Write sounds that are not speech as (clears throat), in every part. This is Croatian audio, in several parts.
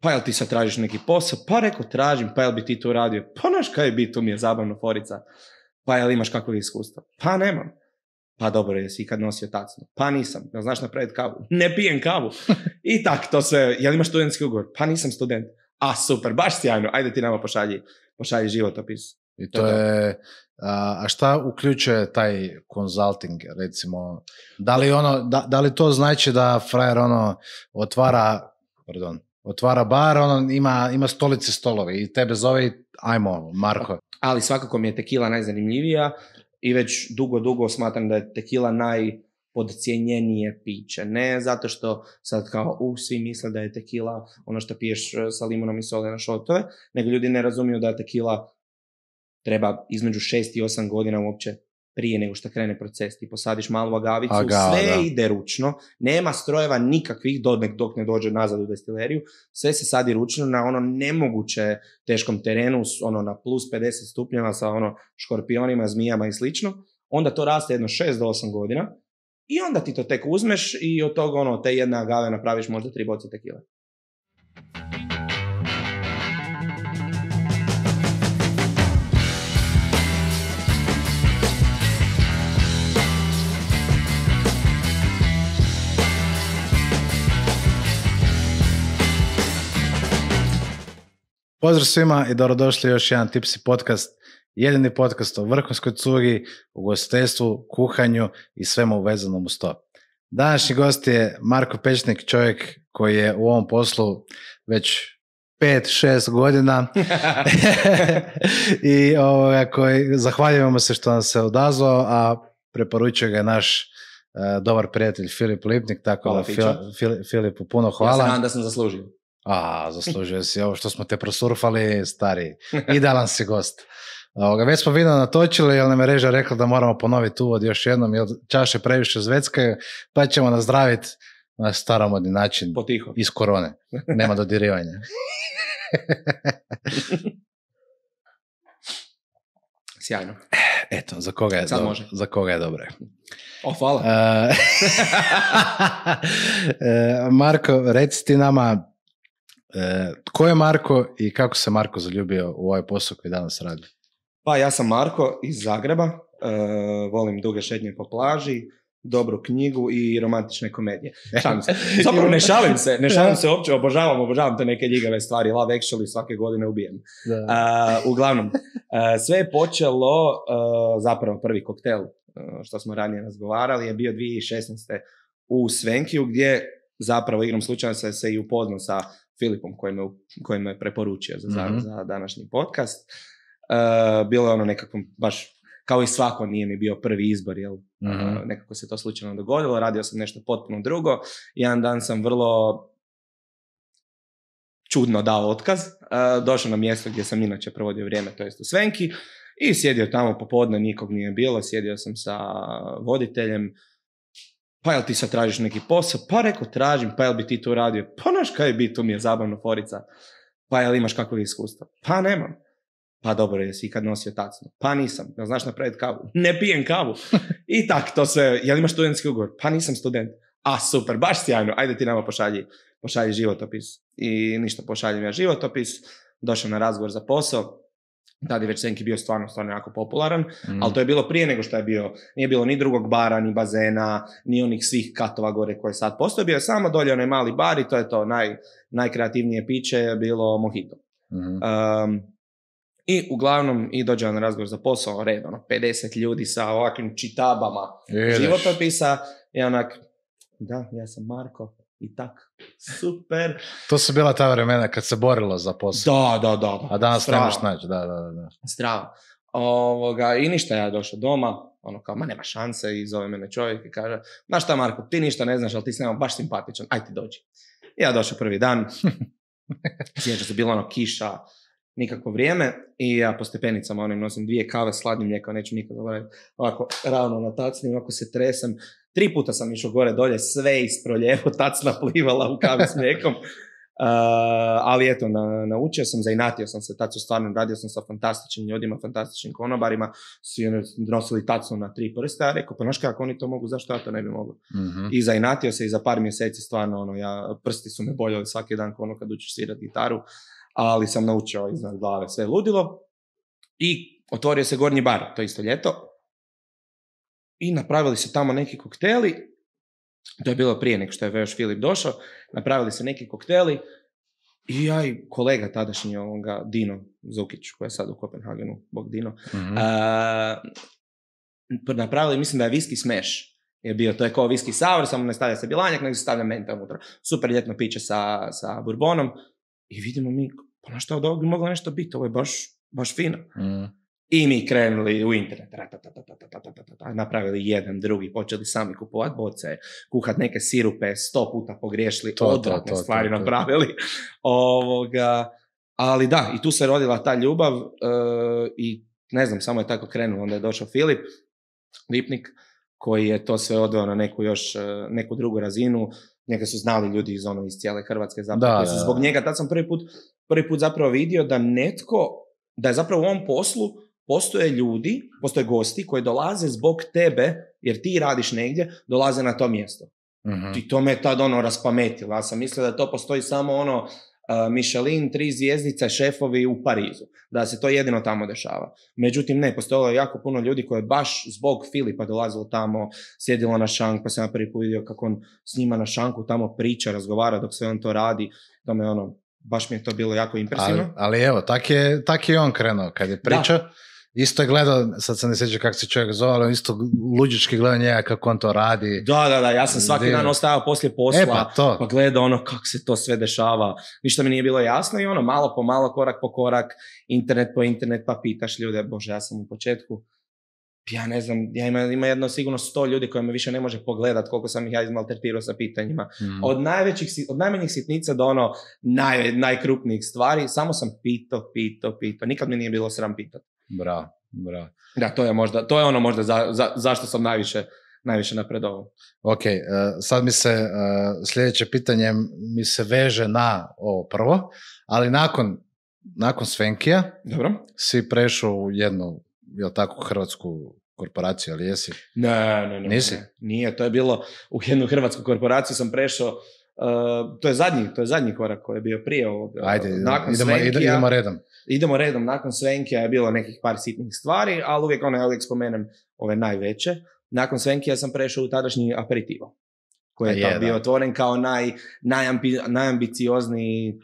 Pa jel ti sad tražiš neki posao? Pa rekao tražim, pa jel bi ti to radio? Pa znaš kaj bi, to mi je zabavno forica. Pa jel imaš kakvog iskustva? Pa nemam. Pa dobro, jesi ikad nosio tacnu? Pa nisam. Jel znaš napraviti kavu? Ne pijem kavu. I tak, to sve. Jel imaš studentski ugovor? Pa nisam student. A super, baš sjajno. Ajde ti nama pošalji, pošalji životopis. I to je, a a šta uključuje taj consulting, recimo, da li, ono, da, da li to znači da frajer ono otvara, pardon, otvara bar, ono ima, ima stolice stolove i tebe zove i ajmo, Marko. ali svakako mi je tekila najzanimljivija i već dugo, dugo smatram da je tekila najpodcijenjenije piće. Ne zato što sad kao, u, svi misle da je tekila ono što piješ e, sa limunom i soli na šotove, nego ljudi ne razumiju da tekila treba između 6 i 8 godina uopće prije nego što krene proces. Ti posadiš malu agavicu, Agava, sve da. ide ručno, nema strojeva nikakvih dok, dok ne dođe nazad u destileriju, sve se sadi ručno na ono nemoguće teškom terenu, ono na plus 50 stupnjeva sa ono škorpionima, zmijama i slično, onda to raste jedno 6 do 8 godina i onda ti to tek uzmeš i od toga ono, te jedne agave napraviš možda tri boce tekile. Pozdrav svima i dobrodošli još jedan Tipsi podcast, jedini podcast o vrhunskoj cugi, ugostiteljstvu, kuhanju i svemu vezanom uz to. Današnji gost je Marko Pečnik, čovjek koji je u ovom poslu već 5-6 godina (laughs) (laughs) i ovoga, koji, zahvaljujemo se što nam se odazvao, a preporučio ga je naš e, dobar prijatelj Filip Lipnik, tako Hvala, da Filipu puno Ja se hvala. nadam da sam zaslužio. A, zaslužio si ovo što smo te prosurfali, stari. Idealan si gost. Ovoga, već smo vino natočili, jer nam je reža rekla da moramo ponoviti uvod još jednom, jer čaše previše zveckaju, pa ćemo nazdraviti na staromodni način Potiho. iz korone. Nema dodirivanja. (laughs) Sjajno. Eto, za koga je, Sad dobro, može. za koga je dobro. O, hvala. E, (laughs) e, Marko, reci ti nama e, tko je Marko i kako se Marko zaljubio u ovaj posao koji danas radi? Pa ja sam Marko iz Zagreba, e, volim duge šetnje po plaži, dobru knjigu i romantične komedije. Šalim se. Zapravo ne šalim se, ne šalim se uopće, obožavam, obožavam te neke ljigave stvari, love actually svake godine ubijem. Da. A, uglavnom, a, sve je počelo, a, zapravo prvi koktel a, što smo ranije razgovarali je bio 2016. u Svenkiju gdje zapravo igrom slučaja se, se i upoznao sa Filipom koji me, koji me preporučio za, Mhm. za današnji podcast. A, bilo je ono nekako baš kao i svako nije mi bio prvi izbor, jel? Mhm. A, nekako se to slučajno dogodilo, radio sam nešto potpuno drugo. Jedan dan sam vrlo čudno dao otkaz, a, došao na mjesto gdje sam inače provodio vrijeme, to jest u Svenki, i sjedio tamo popodne, nikog nije bilo, sjedio sam sa voditeljem, pa jel ti sad tražiš neki posao? Pa rekao tražim, pa jel bi ti to radio? Pa znaš kaj bi, to mi je zabavno forica. Pa jel imaš kakvog iskustva? Pa nemam. Pa dobro, jesi ikad nosio tacnu? Pa nisam. Jel znaš napraviti kavu? (laughs) Ne pijem kavu. (laughs) I tak, to sve. Jel imaš studentski ugovor? Pa nisam student. A super, baš sjajno. Ajde ti nama pošalji, pošalji životopis. I ništa, pošaljem ja životopis. Došao na razgovor za posao. Tad je već Senki bio stvarno, stvarno jako popularan. Mhm. Ali to je bilo prije nego što je bio, nije bilo ni drugog bara, ni bazena, ni onih svih katova gore koje sad postoje. Bio je samo dolje onaj mali bar i to je to. Naj, najkreativnije piće je bilo mojito. Mhm. Um, I uglavnom, i dođe na razgovor za posao, red, ono, 50 ljudi sa ovakvim čitabama Ideš. životopisa i onak, da, ja sam Marko i tak, super. To su bila ta vremena kad se borilo za posao. Da, da, da. A danas strava, nemaš naći, da, da, da, da. Strava. Ovoga, I ništa, ja došao doma, ono kao, ma nema šanse i zove mene čovjek i kaže, znaš šta Marko, ti ništa ne znaš, ali ti si nama baš simpatičan, aj ti dođi. I ja došao prvi dan, (laughs) sjećam se, bilo ono kiša, nikakvo vrijeme i ja po stepenicama onim nosim dvije kave s hladnim mlijekom, neću nikad zaboraviti, ovako ravno na tacni, ovako se tresem. Tri puta sam išao gore dolje, sve isproljevo, tacna plivala u kavi s mlijekom. (laughs) ali eto, na, naučio sam, zainatio sam se, tad su stvarno, radio sam sa fantastičnim ljudima, fantastičnim konobarima, svi oni nosili tacnu na tri prste, a rekao, pa znaš kako oni to mogu, zašto ja to ne bi mogao? Mhm. I zainatio se i za par mjeseci stvarno, ono, ja, prsti su me boljeli svaki dan, kao ono kad učiš svirati gitaru, ali sam naučio iznad glave sve ludilo. I otvorio se gornji bar, to isto ljeto. I napravili se tamo neki kokteli. To je bilo prije nego što je još Filip došao. Napravili se neki kokteli. I ja i kolega tadašnji ovoga, Dino Zukić, koji je sad u Kopenhagenu, bog Dino, Mhm. a, napravili, mislim da je whisky smash je bio, to je kao whisky sour, samo ne stavlja se bilanjak, nego se stavlja menta unutra. Super ljetno piće sa, sa bourbonom i vidimo mi, ono što od ovog bi moglo nešto biti, ovo je baš, baš fino. Mm. I mi krenuli u internet, napravili jedan, drugi, počeli sami kupovati boce, kuhat neke sirupe, sto puta pogriješili, to, odvratne stvari napravili. Ovoga, ali da, i tu se rodila ta ljubav uh, i ne znam, samo je tako krenulo. Onda je došao Filip Lipnik koji je to sve odveo na neku još, neku drugu razinu. Njega su znali ljudi iz ono iz cijele Hrvatske zapravo. Da, da, da. Zbog njega, tad sam prvi put prvi put zapravo vidio da netko, da je zapravo u ovom poslu postoje ljudi, postoje gosti koji dolaze zbog tebe, jer ti radiš negdje, dolaze na to mjesto. Mhm. I to me tad ono raspametilo. Ja sam mislio da to postoji samo ono uh, Michelin, tri zvijezdice, šefovi u Parizu. Da se to jedino tamo dešava. Međutim, ne, postojalo je jako puno ljudi koji je baš zbog Filipa dolazilo tamo, sjedilo na šank, pa sam ja prvi put vidio kako on s njima na šanku tamo priča, razgovara dok sve on to radi. To me ono, baš mi je to bilo jako impresivno. Ali, ali evo, tak je, tak je on krenuo kad je pričao. Isto je gledao, sad se ne sjeća kako se čovjek zove, ali isto luđički gledao njega kako on to radi. Da, da, da, ja sam svaki dan ostajao poslije posla. E pa to, pa gleda ono kako se to sve dešava, ništa mi nije bilo jasno i ono malo po malo, korak po korak, internet po internet, pa pitaš ljude, bože ja sam u početku, ja ne znam, ja ima, ima jedno sigurno sto ljudi koje me više ne može pogledat koliko sam ih ja izmaltretirao sa pitanjima. mm, Od najvećih, od najmanjih sitnica do ono naj, najkrupnijih stvari, samo sam pito, pito, pito, nikad mi nije bilo sram pitat. bravo, bravo. Da, to je možda, to je ono možda za, za, zašto sam najviše, najviše napredovao. Ok, eh, sad mi se eh, sljedeće pitanje mi se veže na ovo prvo, ali nakon, nakon Svenkija Dobro? si prešao u jednu, jel tako, hrvatsku korporaciju, ali jesi? Ne, ne, ne. Nisi? ne. Nije, to je bilo u jednu hrvatsku korporaciju sam prešao, uh, to je zadnji, to je zadnji korak koji je bio prije ovog. Ajde, nakon idemo, ide- Svenkija, idemo redom. idemo redom, nakon Svenkija je bilo nekih par sitnih stvari, ali uvijek ono, ja uvijek spomenem ove najveće. Nakon Svenkija sam prešao u tadašnji aperitivo, koji je, je, bio otvoren kao naj, najambi, najambiciozniji,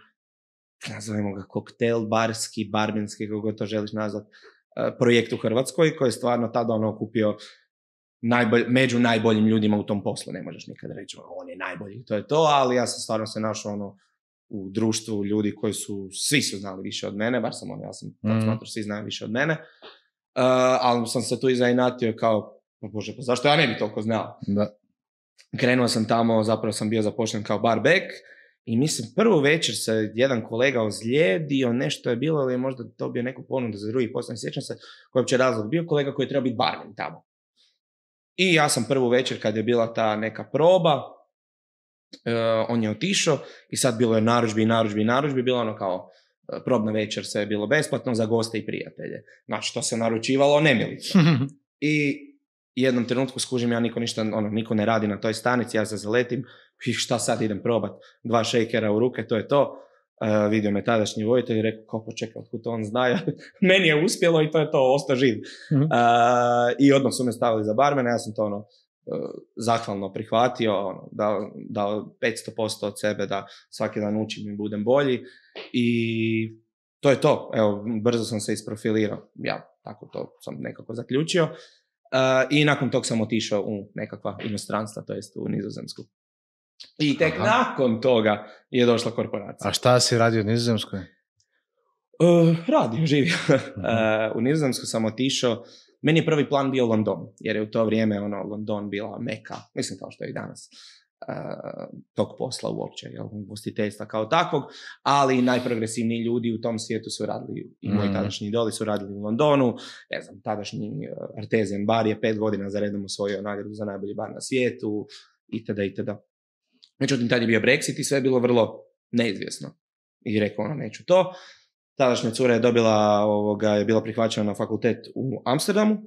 nazovimo ga koktel, barski, barmenski, kako god to želiš nazvat, projekt u Hrvatskoj, koji je stvarno tada ono okupio najbolj, među najboljim ljudima u tom poslu, ne možeš nikad reći on je najbolji, to je to, ali ja sam stvarno se našao ono, u društvu ljudi koji su, svi su znali više od mene, bar sam ono, ja sam mm. Smatrao svi znaju više od mene, uh, ali sam se tu i zainatio kao, pa bože, pa zašto ja ne bi toliko znao? Da. Krenuo sam tamo, zapravo sam bio zapošljen kao barback i mislim prvu večer se jedan kolega ozlijedio, nešto je bilo ili je možda dobio neku ponudu za drugi posao, ne sjećam se koji je uopće razlog bio, kolega koji je trebao biti barmen tamo. I ja sam prvu večer kad je bila ta neka proba, e, on je otišao i sad bilo je narudžbi, i narudžbi, i narudžbi, bilo ono kao e, probna večer, sve je bilo besplatno za goste i prijatelje. Znači, to se naručivalo nemilice. (laughs) I jednom trenutku skužim ja niko ništa, ono, niko ne radi na toj stanici, ja se zaletim, i šta sad idem probat, dva šejkera u ruke, to je to. Uh, vidio me tadašnji vojitelj i rekao, kao počekaj, otkud to on zna, (laughs) meni je uspjelo i to je to, ostao živ. Mhm. Uh, I odmah su me stavili za barmena, ja sam to ono, uh, zahvalno prihvatio, ono, dao, dao 500% od sebe da svaki dan učim i budem bolji i to je to, evo, brzo sam se isprofilirao, ja tako to sam nekako zaključio. Uh, I nakon tog sam otišao u nekakva inostranstva, to jest u Nizozemsku. I tek Aha. nakon toga je došla korporacija. A šta si radio u Nizozemskoj? Uh, radio, živio. (laughs) Mhm. Uh, u Nizozemsku sam otišao. Meni je prvi plan bio London, jer je u to vrijeme ono, London bila meka, mislim kao što je i danas, uh, tog posla uopće, jel, ugostiteljstva kao takvog, ali najprogresivniji ljudi u tom svijetu su radili, i moji Mhm. tadašnji idoli su radili u Londonu, ne znam, tadašnji Artesian bar je pet godina za redom osvojio nagradu za najbolji bar na svijetu, itd., itd. Međutim, tad je bio Brexit i sve je bilo vrlo neizvjesno. I rekao, ono, neću to. Tadašnja cura je dobila, ovoga, je bila prihvaćena na fakultet u Amsterdamu.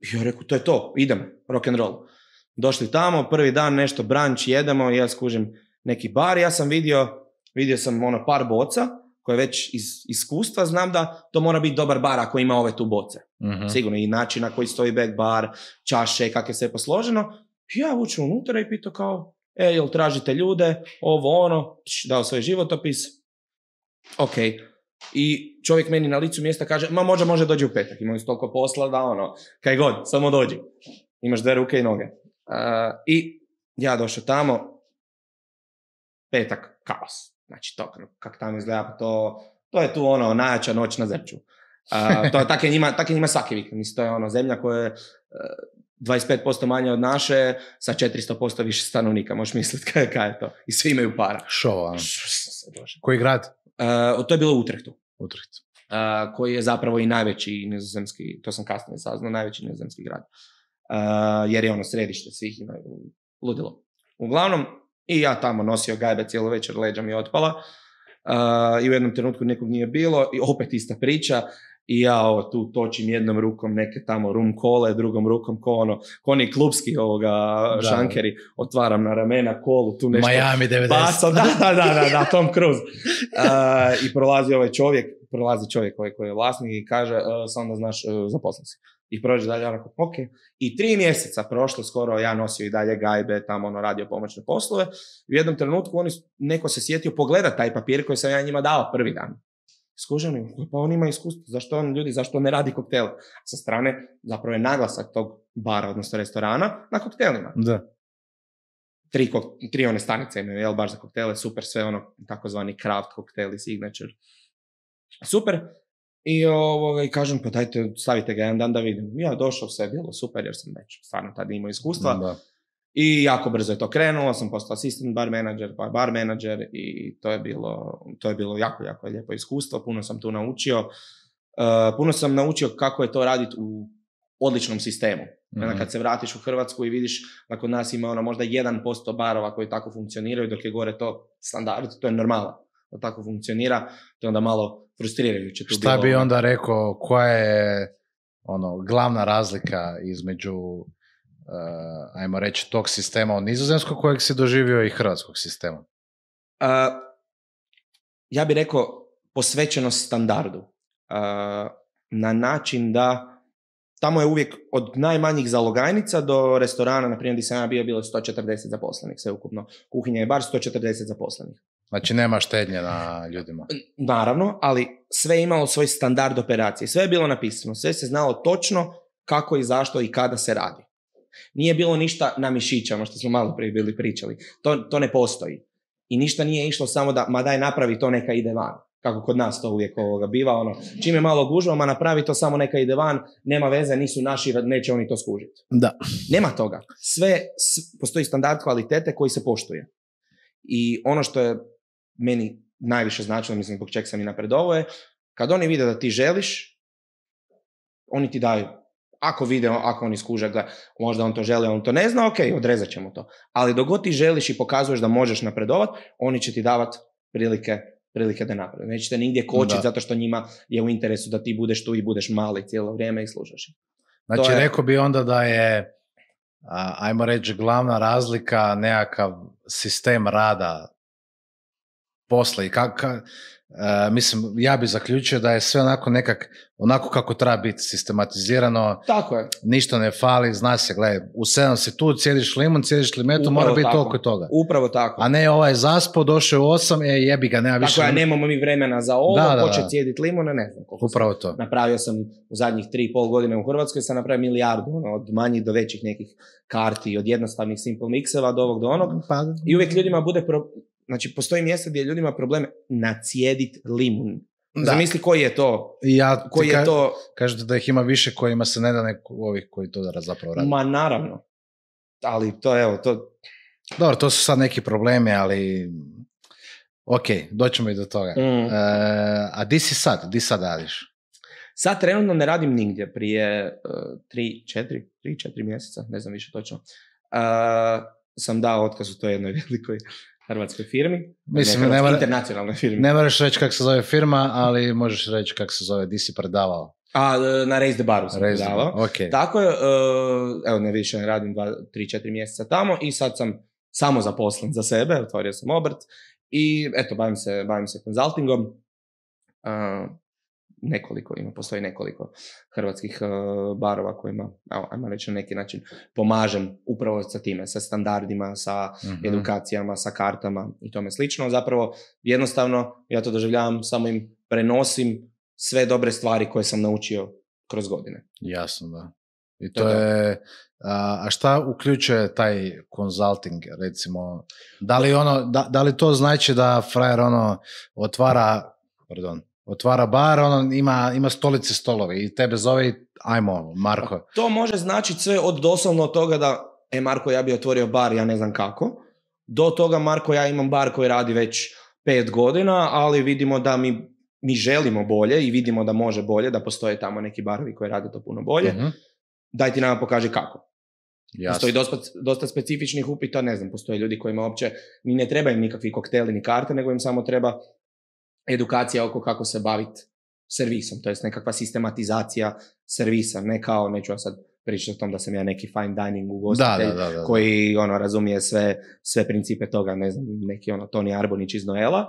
I ja rekao, to je to, idemo, rock and roll. Došli tamo, prvi dan nešto branč jedemo, ja skužim neki bar, ja sam vidio, vidio sam ono par boca, koje već iz iskustva znam da to mora biti dobar bar ako ima ove tu boce. Mhm. Sigurno i način na koji stoji back bar, čaše, kako je sve posloženo. I ja uđem unutra i pitao kao, e, jel tražite ljude, ovo ono, dao svoj životopis. Ok. I čovjek meni na licu mjesta kaže, ma može, može dođi u petak, imaju toliko posla da ono, kaj god, samo dođi. Imaš dve ruke i noge. Uh, I ja došao tamo, petak, kaos. Znači, to kako tamo izgleda, pa to, to je tu ono, najjača noć na Zrču. Uh, to je, tak je njima, tak je njima svaki vikend. Mislim, to je ono, zemlja koja je uh, 25% manje od naše, sa 400% više stanovnika, možeš misliti kaj, kaj je to. I svi imaju para. Bože. Koji grad? Uh, to je bilo u Utrechtu, Utrecht. uh, koji je zapravo i najveći nizozemski, to sam kasnije saznao, najveći nizozemski grad. Uh, jer je ono središte svih imaju ludilo. Uglavnom, i ja tamo nosio gajbe cijelu večer, leđa mi je otpala. I u jednom trenutku nekog nije bilo i opet ista priča. I ja ovo, tu točim jednom rukom neke tamo rum kole, drugom rukom ko ono, ko oni klubski ovoga Da. šankeri, otvaram na ramena kolu, tu nešto Miami 90. Bacam, da, da, da, da, da, Tom Cruise. (laughs) Uh, I prolazi ovaj čovjek, prolazi čovjek koji, koji je vlasnik i kaže, uh, samo da znaš, uh, zaposlen si. I prođe dalje, rekao, ok. I tri mjeseca prošlo skoro, ja nosio i dalje gajbe, tamo ono radio pomoćne poslove. U jednom trenutku oni, neko se sjetio pogleda taj papir koji sam ja njima dao prvi dan. Skužem im, pa on ima iskustvo, zašto on ljudi, zašto on ne radi koktele? Sa strane, zapravo je naglasak tog bara, odnosno restorana, na koktelima Da. tri, kok- tri one stanice imaju, jel, baš za koktele, super, sve ono, takozvani craft kokteli, signature. Super. I ovoga, i kažem, pa dajte, stavite ga jedan dan da vidim. Ja došao, sve je bilo super, jer sam već stvarno tada imao iskustva. Da. I jako brzo je to krenulo, sam postao assistant bar manager, pa bar manager i to je bilo, to je bilo jako, jako lijepo iskustvo, puno sam tu naučio. Uh, puno sam naučio kako je to raditi u odličnom sistemu. Mhm. kad se vratiš u Hrvatsku i vidiš da kod nas ima ono možda 1% barova koji tako funkcioniraju, dok je gore to standard, to je normala da tako funkcionira, to je onda malo frustrirajuće. Tu Šta bilo, bi ono. onda rekao, koja je ono, glavna razlika između ajmo reći, tog sistema od nizozemskog kojeg si doživio i hrvatskog sistema? Uh, ja bih rekao posvećenost standardu. Uh, na način da tamo je uvijek od najmanjih zalogajnica do restorana, na primjer gdje sam ja bio, bilo je 140 zaposlenih sve ukupno. Kuhinja je bar 140 zaposlenih. Znači nema štednje na ljudima. Naravno, ali sve je imalo svoj standard operacije. Sve je bilo napisano, sve se znalo točno kako i zašto i kada se radi. Nije bilo ništa na mišićama, što smo malo prije bili pričali. To, to ne postoji. I ništa nije išlo samo da, ma daj napravi to, neka ide van. Kako kod nas to uvijek ovoga biva, ono, čim je malo gužva, ma napravi to samo neka ide van, nema veze, nisu naši, neće oni to skužiti. Da. Nema toga. Sve, s- postoji standard kvalitete koji se poštuje. I ono što je meni najviše značilo, mislim zbog čeg sam i napredovao je, kad oni vide da ti želiš, oni ti daju. Ako vide, ako oni skuže, gle, možda on to želi, on to ne zna, ok, odrezat ćemo to. Ali dok ti želiš i pokazuješ da možeš napredovat, oni će ti davat prilike, prilike da naprede. Nećete nigdje kočiti zato što njima je u interesu da ti budeš tu i budeš mali cijelo vrijeme i slušaš. Znači, je- rekao bi onda da je, ajmo reći, glavna razlika nekakav sistem rada posla i kako, mislim, ja bi zaključio da je sve onako nekak, onako kako treba biti sistematizirano, Tako je. ništa ne fali, zna se, gledaj, u sedam si tu, cijediš limun, cijediš limetu, Upravo mora biti tako. toliko toga. Upravo tako. A ne ovaj zaspo, došao je u osam, e jebi ga, nema više. Tako ja, nemamo mi vremena za ovo, Da, da, ko će da. cijedit limune, ne znam koliko sam. Upravo to. Napravio sam u zadnjih tri i pol godine u Hrvatskoj, sam napravio milijardu, ono, od manjih do većih nekih karti, od jednostavnih simple mikseva do ovog do onog. Pa, I uvijek ljudima bude, pro... znači postoji mjesto gdje je ljudima problem nacijedit limun. da. Zamisli koji je to, ja koji ka- je to, kažete da ih ima više kojima se ne da neko ovih koji to da zapravo rade. ma naravno. Ali to, evo, to, Dobro, to su sad neki problemi, ali ok, doćemo i do toga. mm. E, a di si sad? Di sad radiš? Sad trenutno ne radim nigdje, prije uh, tri, četiri, tri, četiri mjeseca, ne znam više točno, uh, sam dao otkaz u toj jednoj (laughs) velikoj hrvatskoj firmi. Mislim, ne, mora- internacionalnoj firmi. ne moraš reći kako se zove firma, ali možeš reći kako se zove, di si predavao. A, e, na Raise the Baru sam Raise the predavao. bar, Ok. Tako je, e, evo ne više ne radim 3-4 mjeseca tamo i sad sam samo zaposlen za sebe, otvorio sam obrt i eto, bavim se, bavim se konzultingom. E, nekoliko, ima, postoji nekoliko hrvatskih e, barova kojima, evo, ajmo reći na neki način, pomažem upravo sa time, sa standardima, sa Mhm. edukacijama, sa kartama i tome slično. Zapravo, jednostavno, ja to doživljavam, samo im prenosim sve dobre stvari koje sam naučio kroz godine. Jasno, da. I To to je a šta uključuje taj consulting, recimo, da li, ono, da, da li to znači da frajer ono otvara, pardon, otvara bar, ono ima, ima stolice stolove i tebe zove i ajmo, Marko. To može značiti sve od doslovno toga da, e Marko, ja bi otvorio bar, ja ne znam kako, do toga Marko, ja imam bar koji radi već pet godina, ali vidimo da mi, mi želimo bolje i vidimo da može bolje, da postoje tamo neki barovi koji rade to puno bolje. Mhm, Daj ti nama pokaži kako. Jasno. Postoji dosta, dosta specifičnih upita, ne znam, postoje ljudi kojima uopće ni ne treba im nikakvi kokteli ni karte, nego im samo treba edukacija oko kako se baviti servisom, to jest nekakva sistematizacija servisa, ne kao, neću ja sad pričati o tom da sam ja neki fine dining ugostitelj da, da, da, da. koji ono razumije sve, sve principe toga, ne znam, neki ono Toni Arbonić iz Noela,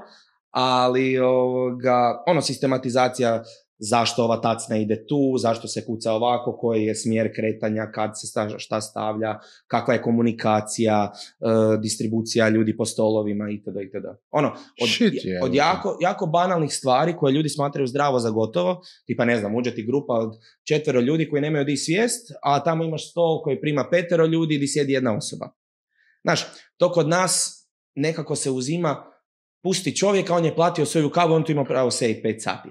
ali ovoga, ono sistematizacija zašto ova tacna ide tu, zašto se kuca ovako, koji je smjer kretanja, kad se sta- šta stavlja, kakva je komunikacija, e, distribucija ljudi po stolovima itd. itd. Ono, od, Shit, je, od jako, jako banalnih stvari koje ljudi smatraju zdravo za gotovo, tipa ne znam, uđe ti grupa od četvero ljudi koji nemaju di svijest, a tamo imaš stol koji prima petero ljudi gdje sjedi jedna osoba. Znaš, to kod nas nekako se uzima, pusti čovjeka, on je platio svoju kavu, on tu ima pravo sjediti pet sati.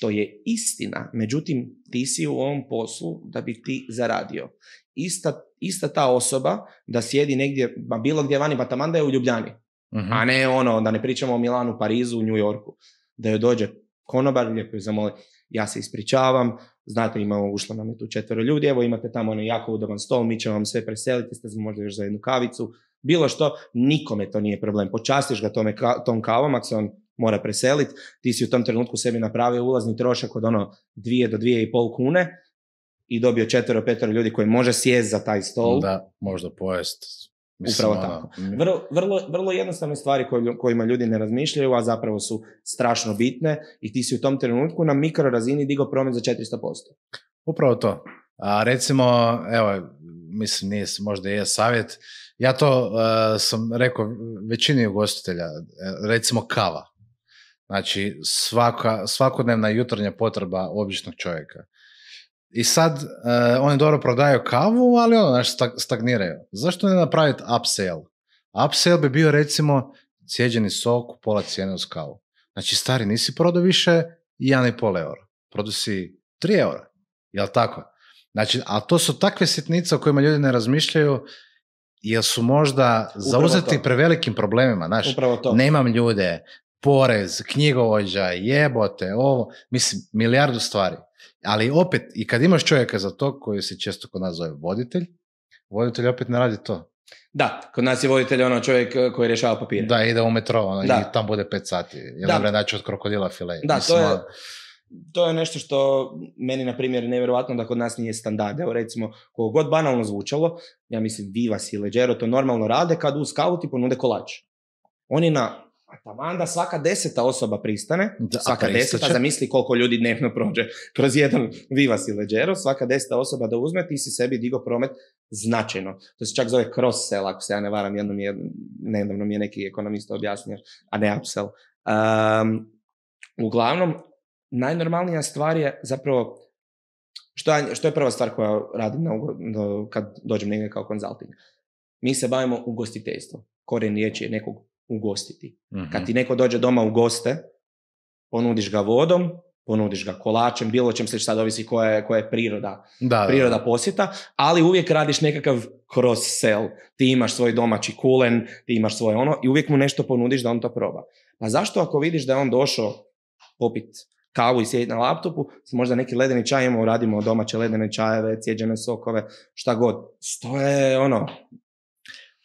Što je istina, međutim, ti si u ovom poslu da bi ti zaradio. Ista, ista ta osoba da sjedi negdje, ma bilo gdje vani, pa taman da je u Ljubljani, Mhm. a ne ono, da ne pričamo o Milanu, Parizu, New Yorku. Da joj dođe konobar, lijepo ju zamoli, ja se ispričavam, znate, imamo, ušlo nam je tu četvero ljudi, evo imate tamo onaj jako udoban stol, mi ćemo vam sve preseliti, ste možda još za jednu kavicu, bilo što, nikome to nije problem. Počastiš ga tome, ka- tom kavom, ako se on mora preseliti, ti si u tom trenutku sebi napravio ulazni trošak od ono dvije do dvije i pol kune i dobio četvero, petero ljudi koji može sjest za taj stol. Da, možda pojest. Upravo ono, tako. Vrlo, vrlo, vrlo jednostavne stvari kojima ljudi ne razmišljaju, a zapravo su strašno bitne i ti si u tom trenutku na mikro razini digao promet za 400%. Upravo to. A recimo, evo, mislim, nije, možda je savjet. Ja to e, sam rekao većini ugostitelja, e, recimo kava. Znači, svaka, svakodnevna jutarnja potreba običnog čovjeka. I sad, e, oni dobro prodaju kavu, ali ono, znaš, stag- stagniraju. Zašto ne napraviti upsell? Upsell bi bio, recimo, cijeđeni sok u pola cijene uz kavu. Znači, stari, nisi prodao više 1,5 eura. Prodao si 3 eura. Jel tako? Znači, a to su takve sitnice o kojima ljudi ne razmišljaju, jer su možda zauzeti to. prevelikim problemima. Znaš, nemam ljude, porez, knjigovođa, jebote, ovo, mislim, milijardu stvari. Ali opet, i kad imaš čovjeka za to, koji se često kod nas zove voditelj, voditelj opet ne radi to. Da, kod nas je voditelj ono čovjek eh, koji rješava papire. Da, ide u metro ono, Da. i tam bude pet sati. Jer Da. naći od krokodila file. Da, Mislim, to je, ono, to je nešto što meni, na primjer, nevjerojatno da kod nas nije standard. Evo recimo, koliko god banalno zvučalo, ja mislim Vivas i Leggero to normalno rade kad uz kavu ti ponude kolač. Oni na a taman da svaka deseta osoba pristane, Da, a svaka deseta, zamisli koliko ljudi dnevno prođe kroz jedan Vivas i Leggero, svaka deseta osoba da uzme, ti si sebi digo promet značajno. To se čak zove cross sell, ako se ja ne varam, jednom je, nedavno mi je neki ekonomista objasnio, a ne upsell. Um, uglavnom, najnormalnija stvar je zapravo, što je, što je prva stvar koja radim na, kad dođem negdje kao konzulting? Mi se bavimo ugostiteljstvom. Korijen riječi je nekog ugostiti. mhm. Kad ti neko dođe doma u goste, ponudiš ga vodom, ponudiš ga kolačem, bilo čem se sad ovisi koja je, koja je priroda, da, da, priroda da. posjeta, ali uvijek radiš nekakav cross sell. Ti imaš svoj domaći kulen, ti imaš svoje ono i uvijek mu nešto ponudiš da on to proba. Pa zašto ako vidiš da je on došao popit kavu i sjediti na laptopu, možda neki ledeni čaj imamo, radimo domaće ledene čajeve, cijeđene sokove, šta god. To je ono,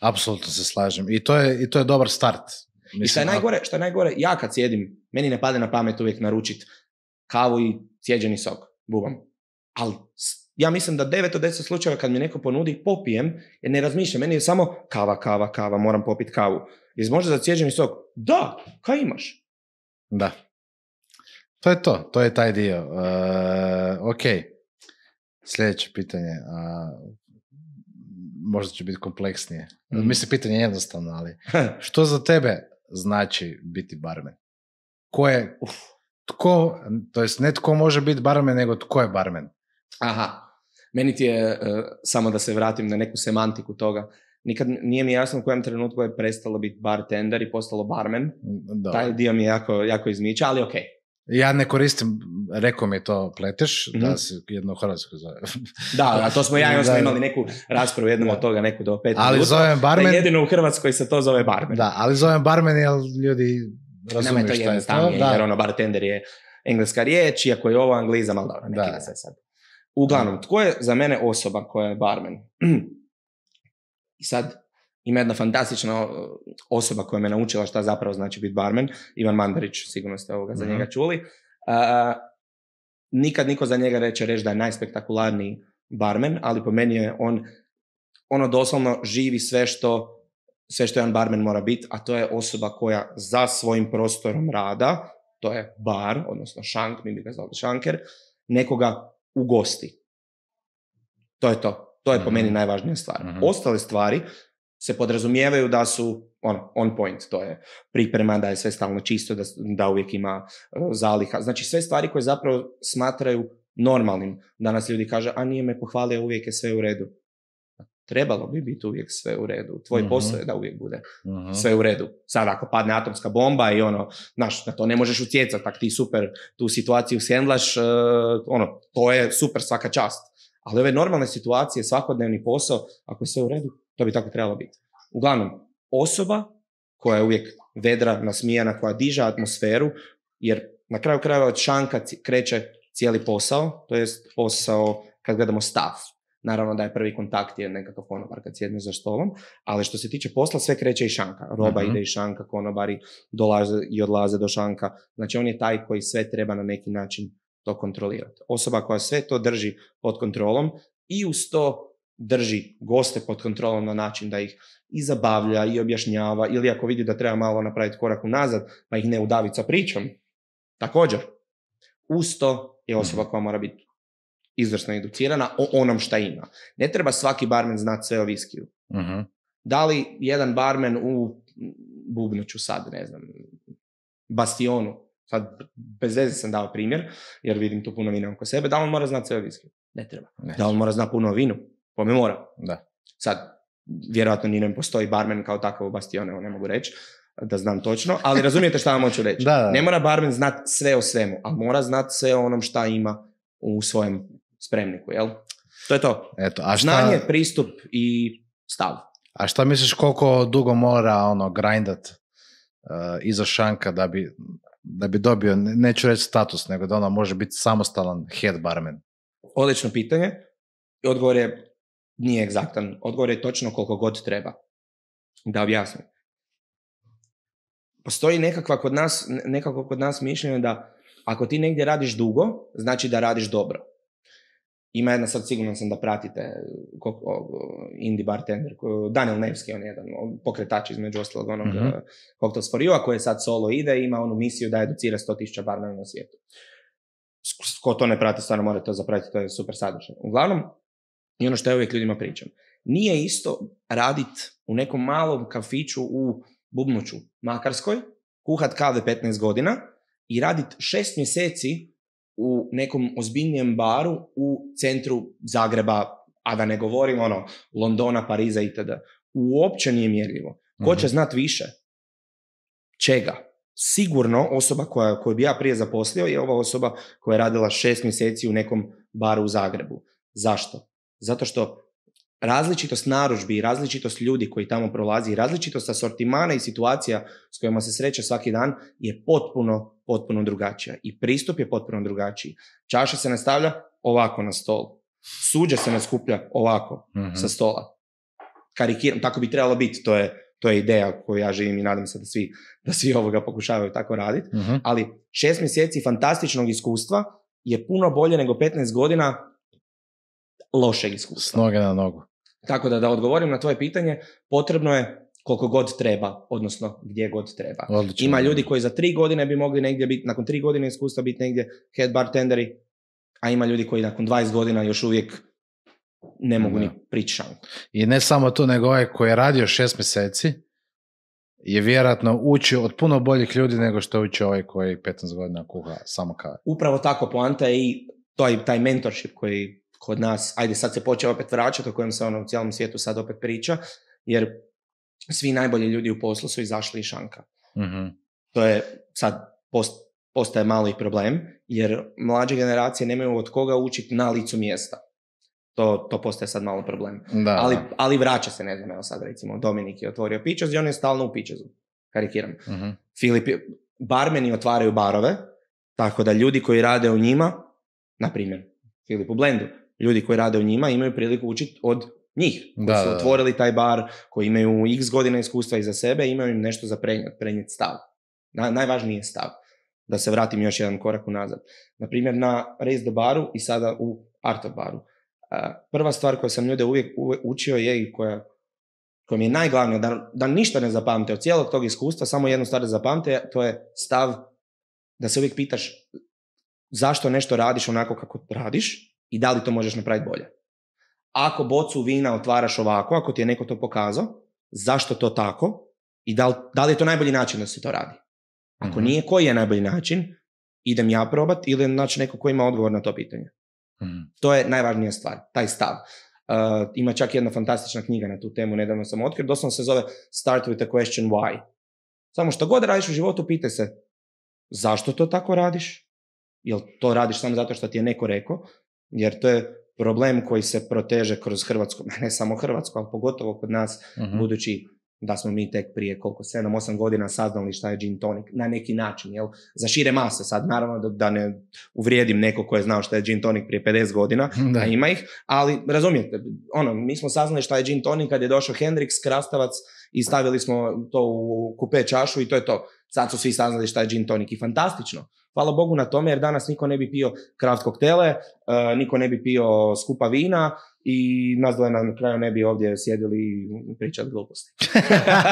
Apsolutno se slažem. I to je, i to je dobar start. I šta je, Mislim, najgore, šta je najgore, ja kad sjedim, meni ne pade na pamet uvijek naručit kavu i cijeđeni sok, bubam. Ali ja mislim da 9 od 10 slučajeva kad mi neko ponudi, popijem, jer ne razmišljam, meni je samo kava, kava, kava, moram popit kavu. Jesi možda za cijeđeni sok? Da, kaj imaš? Da. To je to, to je taj dio. E, ok, sljedeće pitanje. A, možda će biti kompleksnije. Mhm. Mislim, pitanje je jednostavno, ali (laughs) što za tebe znači biti barmen? Ko je, tko, to jest ne tko može biti barmen, nego tko je barmen? Aha, meni ti je, e, samo da se vratim na neku semantiku toga, nikad nije mi jasno u kojem trenutku je prestalo biti bartender i postalo barmen. Da. Taj dio mi je jako, jako izmiča, ali okej. Ja ne koristim, rekao mi to pleteš, Mhm. da se jedno u Hrvatskoj zove. Da, a to smo ja i (laughs) smo Da. imali neku raspravu jednom Da. od toga, neku do pet ali minuta, zovem da barmen, jedino u Hrvatskoj se to zove barmen. da, ali zovem barmen jer ljudi Nama razumiju je to šta je to. Da. jer ono bartender je engleska riječ, iako je ovo anglizam, ali dobro, neki Da. da se sad. Uglavnom, tko je za mene osoba koja je barmen? (clears throat) I sad, ima jedna fantastična osoba koja me naučila šta zapravo znači biti barmen, Ivan Mandarić, sigurno ste ovoga za Mhm. njega čuli. Uh, nikad niko za njega reće reći da je najspektakularniji barmen, ali po meni je on ono doslovno živi sve što sve što jedan barmen mora biti, a to je osoba koja za svojim prostorom rada, to je bar, odnosno šank, mi bi ga zvali šanker, nekoga ugosti. To je to. To je po Mhm. meni najvažnija stvar. Mhm. Ostale stvari se podrazumijevaju da su ono, on point, to je priprema, da je sve stalno čisto, da, da uvijek ima e, zaliha. Znači sve stvari koje zapravo smatraju normalnim. Danas ljudi kaže, a nije me pohvalio, uvijek je sve u redu. Trebalo bi biti uvijek sve u redu. Tvoj Mhm. posao je da uvijek bude Mhm. sve u redu. Sad ako padne atomska bomba i ono, znaš, na to ne možeš utjecati, tak ti super tu situaciju shendlaš, e, ono, to je super svaka čast. Ali ove normalne situacije, svakodnevni posao, ako je sve u redu, to bi tako trebalo biti. Uglavnom, osoba koja je uvijek vedra, nasmijana, koja diže atmosferu, jer na kraju krajeva od šanka kreće cijeli posao, to jest posao kad gledamo stav. Naravno da je prvi kontakt je nekakav konobar kad sjedne za stolom, ali što se tiče posla sve kreće iz šanka. Roba Mhm. ide iz šanka, konobari dolaze i odlaze do šanka. Znači on je taj koji sve treba na neki način to kontrolirati. Osoba koja sve to drži pod kontrolom i uz to drži goste pod kontrolom na način da ih i zabavlja i objašnjava ili ako vidi da treba malo napraviti korak unazad pa ih ne udaviti sa pričom. Također, uz to je osoba koja mora biti izvrsno educirana o onom šta ima. Ne treba svaki barmen znati sve o viskiju. Mhm. Da li jedan barmen u Bubnuću sad, ne znam, Bastionu, sad bez veze sam dao primjer, jer vidim tu puno vina oko sebe, da li on mora znati sve o viskiju? Ne treba. Ne. Da li on mora znati puno o vinu? Pa me mora. Da. Sad, vjerojatno ni ne postoji barmen kao takav u Bastionu, evo ne mogu reći da znam točno, ali razumijete šta vam hoću reći. (laughs) Da, da. Ne mora barmen znati sve o svemu, ali mora znati sve o onom šta ima u svojem spremniku, jel? To je to. Eto, a šta, Znanje, pristup i stav. a šta misliš koliko dugo mora ono grindat uh, iza šanka da bi, da bi dobio, ne- neću reći status, nego da ono može biti samostalan head barman? Odlično pitanje. Odgovor je, nije egzaktan. Odgovor je točno koliko god treba. Da objasnim. Postoji nekakva kod nas, ne- nekako kod nas mišljenje da ako ti negdje radiš dugo, znači da radiš dobro. Ima jedna, sad sigurno sam da pratite, indie bartender, Daniel Nevski, on je jedan pokretač između ostalog onog Mhm. uh, Cocktails for You, koji sad solo ide, ima onu misiju da educira 100.000 barmena na svijetu. Ko to ne prati, stvarno mora to zapratiti, to je super sadržaj. Uglavnom, i ono što ja uvijek ljudima pričam, nije isto radit u nekom malom kafiću u Bubnuću, Makarskoj, kuhat kave 15 godina i radit šest mjeseci u nekom ozbiljnijem baru u centru Zagreba, a da ne govorim ono, Londona, Pariza itd. Uopće nije mjerljivo. Ko će Mhm. znat više? Čega? Sigurno osoba koja, koju bi ja prije zaposlio je ova osoba koja je radila šest mjeseci u nekom baru u Zagrebu. Zašto? Zato što različitost narudžbi i različitost ljudi koji tamo prolazi i različitost asortimana i situacija s kojima se sreće svaki dan je potpuno, potpuno drugačija. I pristup je potpuno drugačiji. Čaša se nastavlja ovako na stol. Suđe se ne skuplja ovako Mhm. sa stola. karikiram, tako bi trebalo biti, to je, to je ideja koju ja živim i nadam se da svi, da svi ovoga pokušavaju tako raditi. Mhm. Ali šest mjeseci fantastičnog iskustva je puno bolje nego 15 godina lošeg S iskustva. noge na nogu. Tako da da odgovorim na tvoje pitanje, potrebno je koliko god treba, odnosno gdje god treba. Odlično. Ima ljudi koji za tri godine bi mogli negdje biti, nakon tri godine iskustva biti negdje head bartenderi, a ima ljudi koji nakon 20 godina još uvijek ne mogu Da. ni prići šanku. I ne samo to, nego ovaj koji je radio šest mjeseci je vjerojatno učio od puno boljih ljudi nego što je učio ovaj koji 15 godina kuha samo kave. Upravo tako poanta je i taj, taj mentorship koji kod nas, ajde sad se počeo opet vraćati, o kojem se ono u cijelom svijetu sad opet priča, jer svi najbolji ljudi u poslu su izašli iz šanka. Mhm. To je sad post, postaje malo i problem, jer mlađe generacije nemaju od koga učiti na licu mjesta. To, to postaje sad malo problem. Da, Ali, ali vraća se, ne znam, evo sad recimo Dominik je otvorio Pičez i on je stalno u Pičezu. Karikiram. Mhm. Filip, barmeni otvaraju barove, tako da ljudi koji rade u njima, na primjer, Filip u Blendu, ljudi koji rade u njima imaju priliku učiti od njih, koji Da, su da, otvorili taj bar, koji imaju x godina iskustva iza sebe, imaju im nešto za prenijeti, prenijeti stav. Na, najvažniji je stav. Da se vratim još jedan korak unazad. Na primjer, na Raise the baru i sada u Art of baru. Prva stvar koju sam ljude uvijek uvijek učio je i koja, koja mi je najglavnija, da, da ništa ne zapamte od cijelog tog iskustva, samo jednu stvar da zapamte, to je stav da se uvijek pitaš zašto nešto radiš onako kako radiš i da li to možeš napraviti bolje. Ako bocu vina otvaraš ovako, ako ti je neko to pokazao, zašto to tako i da li, da li je to najbolji način da se to radi. Ako Mhm. nije, koji je najbolji način, idem ja probat ili naći neko ko ima odgovor na to pitanje. Mhm. To je najvažnija stvar, taj stav. Uh, ima čak jedna fantastična knjiga na tu temu, nedavno sam otkrio, doslovno se zove Start with a question why. Samo što god radiš u životu, pitaj se zašto to tako radiš? Jel to radiš samo zato što ti je neko rekao? Jer to je problem koji se proteže kroz Hrvatsku, (laughs) ne samo Hrvatsku, ali pogotovo kod nas, Mhm. budući da smo mi tek prije koliko, 7-8 godina saznali šta je gin tonic, na neki način, jel? Za šire mase, sad naravno da, da ne uvrijedim neko ko je znao šta je gin tonic prije 50 godina, (laughs) Da. a ima ih, ali razumijete, ono, mi smo saznali šta je gin tonic kad je došao Hendrix, Krastavac i stavili smo to u kupe čašu i to je to. Sad su svi saznali šta je gin tonic i fantastično. Hvala Bogu na tome jer danas niko ne bi pio kraft koktele, uh, niko ne bi pio skupa vina i nas dvoje na kraju ne bi ovdje sjedili i pričali gluposti.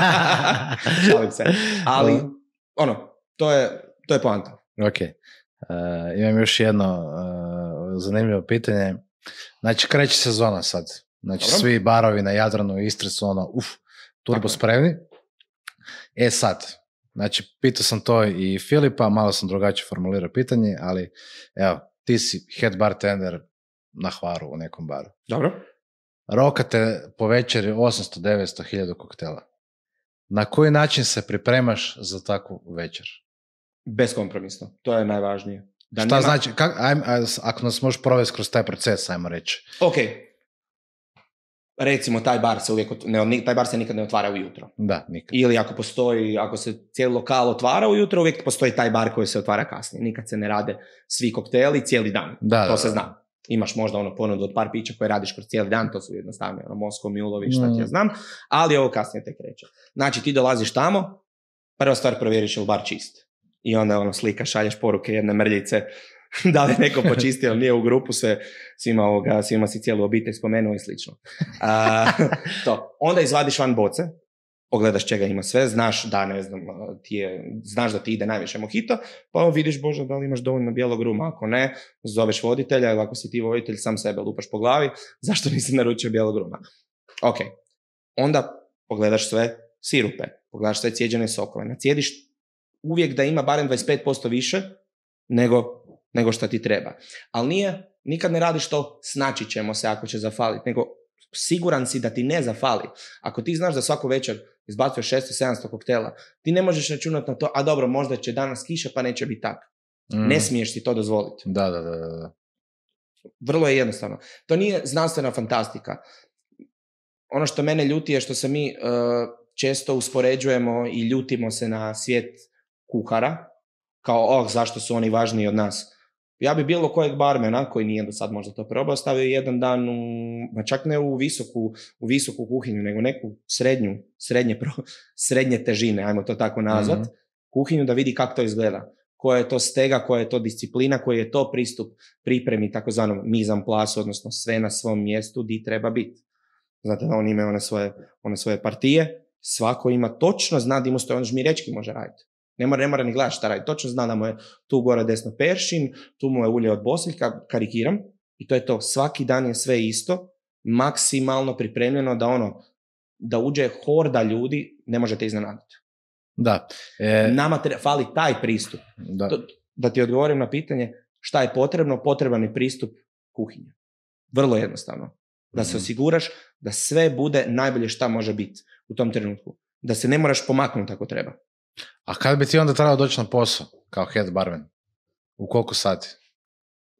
(laughs) Šalim se. Ali, ono, to je, to je poanta. Ok. E, imam još jedno e, zanimljivo pitanje. Znači, kreće sezona sad. Znači, Dobro. svi barovi na Jadranu i Istri su ono, uf, turbo Tako spremni. E sad, znači, pitao sam to i Filipa, malo sam drugačije formulirao pitanje, ali evo, ti si head bartender na Hvaru u nekom baru. Dobro. Rokate po večeri 800, 900, 1000 koktela. Na koji način se pripremaš za takvu večer? Beskompromisno. To je najvažnije. Da Šta nema- znači, kak, ajm, ako nas možeš provesti kroz taj proces, ajmo reći. Ok. Recimo, taj bar se uvijek, ne, taj bar se nikad ne otvara ujutro. Da, nikad. Ili ako postoji, ako se cijeli lokal otvara ujutro, uvijek postoji taj bar koji se otvara kasnije. Nikad se ne rade svi kokteli cijeli dan. Da, to da, se da. zna. Imaš možda ono ponudu od par pića koje radiš kroz cijeli dan, to su jednostavne, ono Moskva, Miulović, šta ti ja Mm. znam, ali ovo kasnije tek kreće. Znači ti dolaziš tamo, prva stvar provjeriš je li bar čist. I onda ono slika, šalješ poruke jedne mrljice, (laughs) da li je neko počistio ili nije u grupu se svima, ovoga, svima si cijelu obitelj spomenuo i slično. A, (laughs) to. Onda izvadiš van boce, pogledaš čega ima sve, znaš da ne znam, ti je, znaš da ti ide najviše mojito, pa vidiš Bože da li imaš dovoljno bijelog ruma, ako ne, zoveš voditelja ili ako si ti voditelj sam sebe lupaš po glavi, (laughs) zašto nisi naručio bijelog ruma? Ok, onda pogledaš sve sirupe, pogledaš sve cijeđene sokove, nacijediš uvijek da ima barem 25% više nego, nego što ti treba. Ali nije, nikad ne radiš to snaći ćemo se ako će zafaliti, nego siguran si da ti ne zafali. Ako ti znaš da svaku večer izbacuješ 600-700 koktela, ti ne možeš računati na to, a dobro, možda će danas kiša pa neće biti tak. Mm. Ne smiješ ti to dozvoliti. Da, da, da, da, da. Vrlo je jednostavno. To nije znanstvena fantastika. Ono što mene ljuti je što se mi uh, često uspoređujemo i ljutimo se na svijet kuhara, kao, oh, zašto su oni važniji od nas. Ja bi bilo kojeg barmena koji nije do sad možda to probao stavio jedan dan u, ma čak ne u visoku, u visoku kuhinju, nego neku srednju, srednje, pro, (laughs) srednje težine, ajmo to tako nazvat, Mhm. kuhinju da vidi kako to izgleda. Koja je to stega, koja je to disciplina, koji je to pristup pripremi takozvanom mizam plasu, odnosno sve na svom mjestu di treba biti. Znate da oni imaju one svoje, one svoje partije, svako ima točno zna di mu stoji, on žmirečki može raditi. Ne mora, ne mora ni gledati šta radi, točno zna da mu je tu gore desno peršin, tu mu je ulje od bosiljka, karikiram, i to je to. Svaki dan je sve isto, maksimalno pripremljeno da ono, da uđe horda ljudi, ne možete iznenaditi. Da. E, Nama tre- fali taj pristup. da. To- Da ti odgovorim na pitanje šta je potrebno, potreban je pristup kuhinje. Vrlo jednostavno. Da se Mhm. osiguraš da sve bude najbolje šta može biti u tom trenutku. Da se ne moraš pomaknuti ako treba. A kad bi ti onda trebao doći na posao kao head barman? U koliko sati?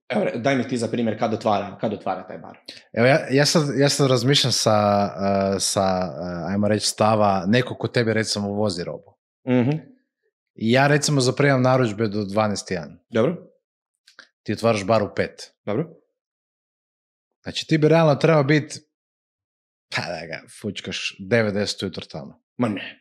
Evo, daj mi ti za primjer kad otvara, kad otvara taj bar. Evo, ja, ja, sad, ja sad razmišljam sa, uh, sa uh, ajmo reći, stava neko ko tebi recimo vozi robu. Mhm. I ja recimo zaprimam narudžbe do 12.1. Dobro, Ti otvaraš bar u 5. dobro. Znači ti bi realno trebao biti pa da ga fučkaš 90 ujutro tamo. Ma ne.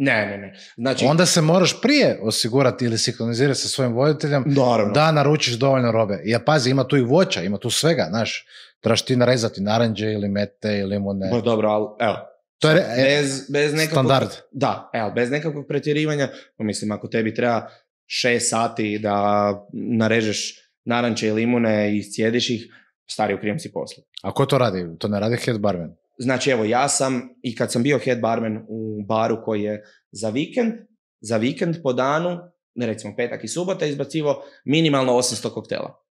Ne, ne, ne. Znači, Onda se moraš prije osigurati ili sinkronizirati sa svojim voditeljem naravno. da naručiš dovoljno robe. Ja pazi, ima tu i voća, ima tu svega, znaš. Trebaš ti narezati naranđe ili mete ili limune. Ma dobro, ali evo, To je e, bez, bez nekakvog... standard. Da, evo, bez nekakvog pretjerivanja, pa mislim, ako tebi treba šest sati da narežeš naranče i limune i sjediš ih, stari u krijem si poslu. A ko to radi? To ne radi head barman. Znači, evo, ja sam, i kad sam bio head barman u baru koji je za vikend, za vikend po danu, ne recimo petak i subota, izbacivo minimalno 800 koktela.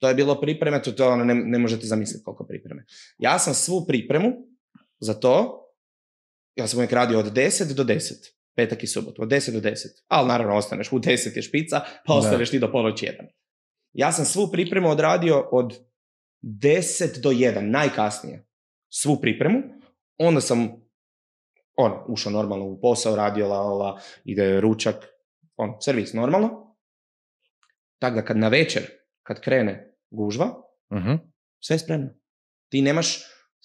To je bilo pripreme, to, to ono, ne, ne možete zamisliti koliko pripreme. Ja sam svu pripremu za to, ja sam uvijek radio od 10 do 10, petak i subotu, od 10 do 10. Ali naravno ostaneš, u 10 je špica, pa ostaneš ti do ponoći jedan. Ja sam svu pripremu odradio od 10 do 1, najkasnije. Svu pripremu. Onda sam ono, ušao normalno u posao, radio la, la, ide ručak, on, servis normalno. Tako da kad na večer, kad krene gužva, Mhm. sve je spremno. Ti nemaš,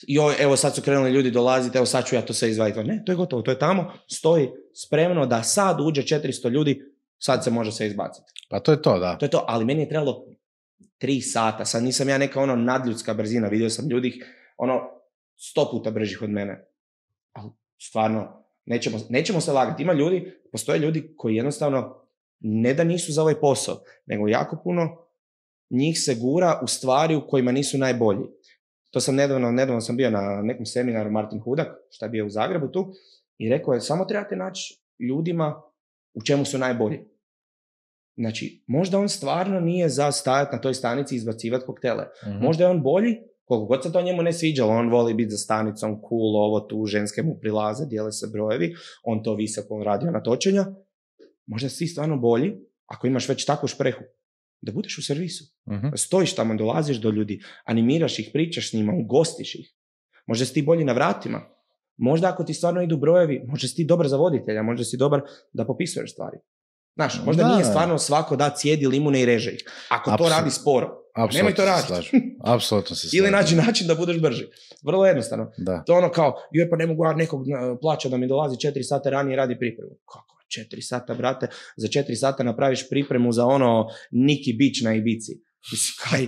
joj, evo sad su krenuli ljudi dolaziti, evo sad ću ja to sve izvaditi. Ne, to je gotovo, to je tamo, stoji spremno da sad uđe 400 ljudi, sad se može sve izbaciti. Pa to je to, da. To je to, ali meni je trebalo tri sata, sad nisam ja neka ono nadljudska brzina, vidio sam ljudi ono sto puta bržih od mene. Ali stvarno, nećemo, nećemo se lagati. Ima ljudi, postoje ljudi koji jednostavno ne da nisu za ovaj posao, nego jako puno njih se gura u stvari u kojima nisu najbolji. To sam nedavno, nedavno sam bio na nekom seminaru Martin Hudak, šta je bio u Zagrebu tu, i rekao je samo trebate naći ljudima u čemu su najbolji. Znači, možda on stvarno nije za stajati na toj stanici i izbacivati koktele. Mhm. Možda je on bolji, koliko god se to njemu ne sviđalo, on voli biti za stanicom, cool, ovo tu, ženske mu prilaze, dijele se brojevi, on to visoko radio na točenja. Možda si stvarno bolji, ako imaš već takvu šprehu, da budeš u servisu. Mhm. Stojiš tamo, dolaziš do ljudi, animiraš ih, pričaš s njima, ugostiš ih. Možda si ti bolji na vratima. Možda ako ti stvarno idu brojevi, možda si ti dobar za voditelja, možda si dobar da popisuješ stvari. Znaš, možda Da. nije stvarno svako da cijedi limune i reže ih. Ako to radi sporo, Apsolutno nemoj to raditi. Apsolutno se (laughs) Ili slažem. nađi način da budeš brži. Vrlo jednostavno. Da. To ono kao, joj pa ne mogu ja nekog plaća da mi dolazi četiri sata ranije i radi pripremu. Kako? Četiri sata, brate? Za četiri sata napraviš pripremu za ono Niki Beach na Ibici. Kaj? (laughs)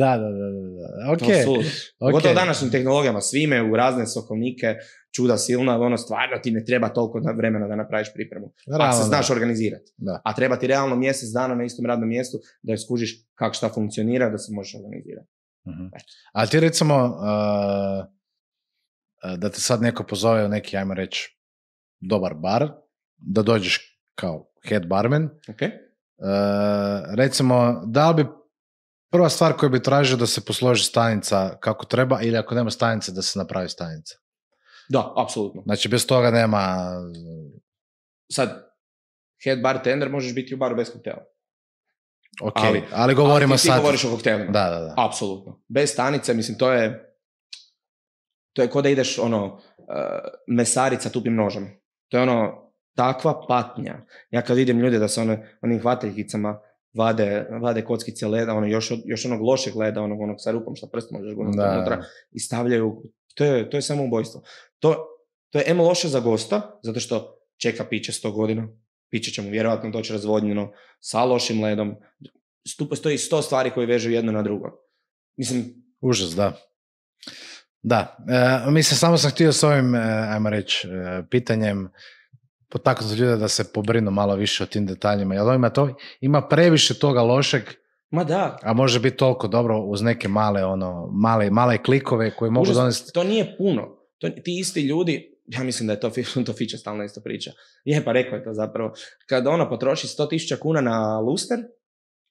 da, da, da, da, da. Ok. To je suludo. ok. Pogotovo današnjim tehnologijama, svime u razne sokovnike, čuda silna, ono stvarno ti ne treba toliko vremena da napraviš pripremu. Ako Realno, se da. znaš organizirati. Da. A treba ti realno mjesec dana na istom radnom mjestu da skužiš kako šta funkcionira, da se možeš organizirati. Mhm. Ali ti recimo, uh, uh, da te sad neko pozove u neki, ajmo reći, dobar bar, da dođeš kao head barman, Ok? uh, recimo, da li bi prva stvar koju bi tražio da se posloži stanica kako treba ili ako nema stanice da se napravi stanica. Da, apsolutno. Znači, bez toga nema... Sad, head bartender možeš biti u baru bez koktela. Ok, ali, Ali- govorimo Ali ti, ti sad... govoriš o koktelima. Da, da, da. Apsolutno. Bez stanice, mislim, to je to je ko da ideš, ono, uh, mesarica tupim nožem. To je ono, takva patnja. Ja kad vidim ljude da se one, onim hvataljkicama vade, vade kockice leda, ono, još, još onog lošeg leda, onog, onog sa rupom što prst možeš Da. unutra i stavljaju, to je, to je samo ubojstvo. To, to je em loše za gosta, zato što čeka piće 100 godina, piće će mu vjerojatno doći razvodnjeno sa lošim ledom, tu postoji sto stvari koje vežu jedno na drugo. Mislim, Užas, da. Da, e, mislim, samo sam htio s ovim, e, ajmo reći, e, pitanjem potaknuti ljude da se pobrinu malo više o tim detaljima, jer ima, to, ima previše toga lošeg, ma da, a može biti toliko dobro uz neke male, ono, male, male klikove koje mogu donesti... To nije puno. To, ti isti ljudi, ja mislim da je to, (laughs) to Fića stalno isto priča. Je, pa rekao je to zapravo. Kad ono potroši 100.000 kuna na luster,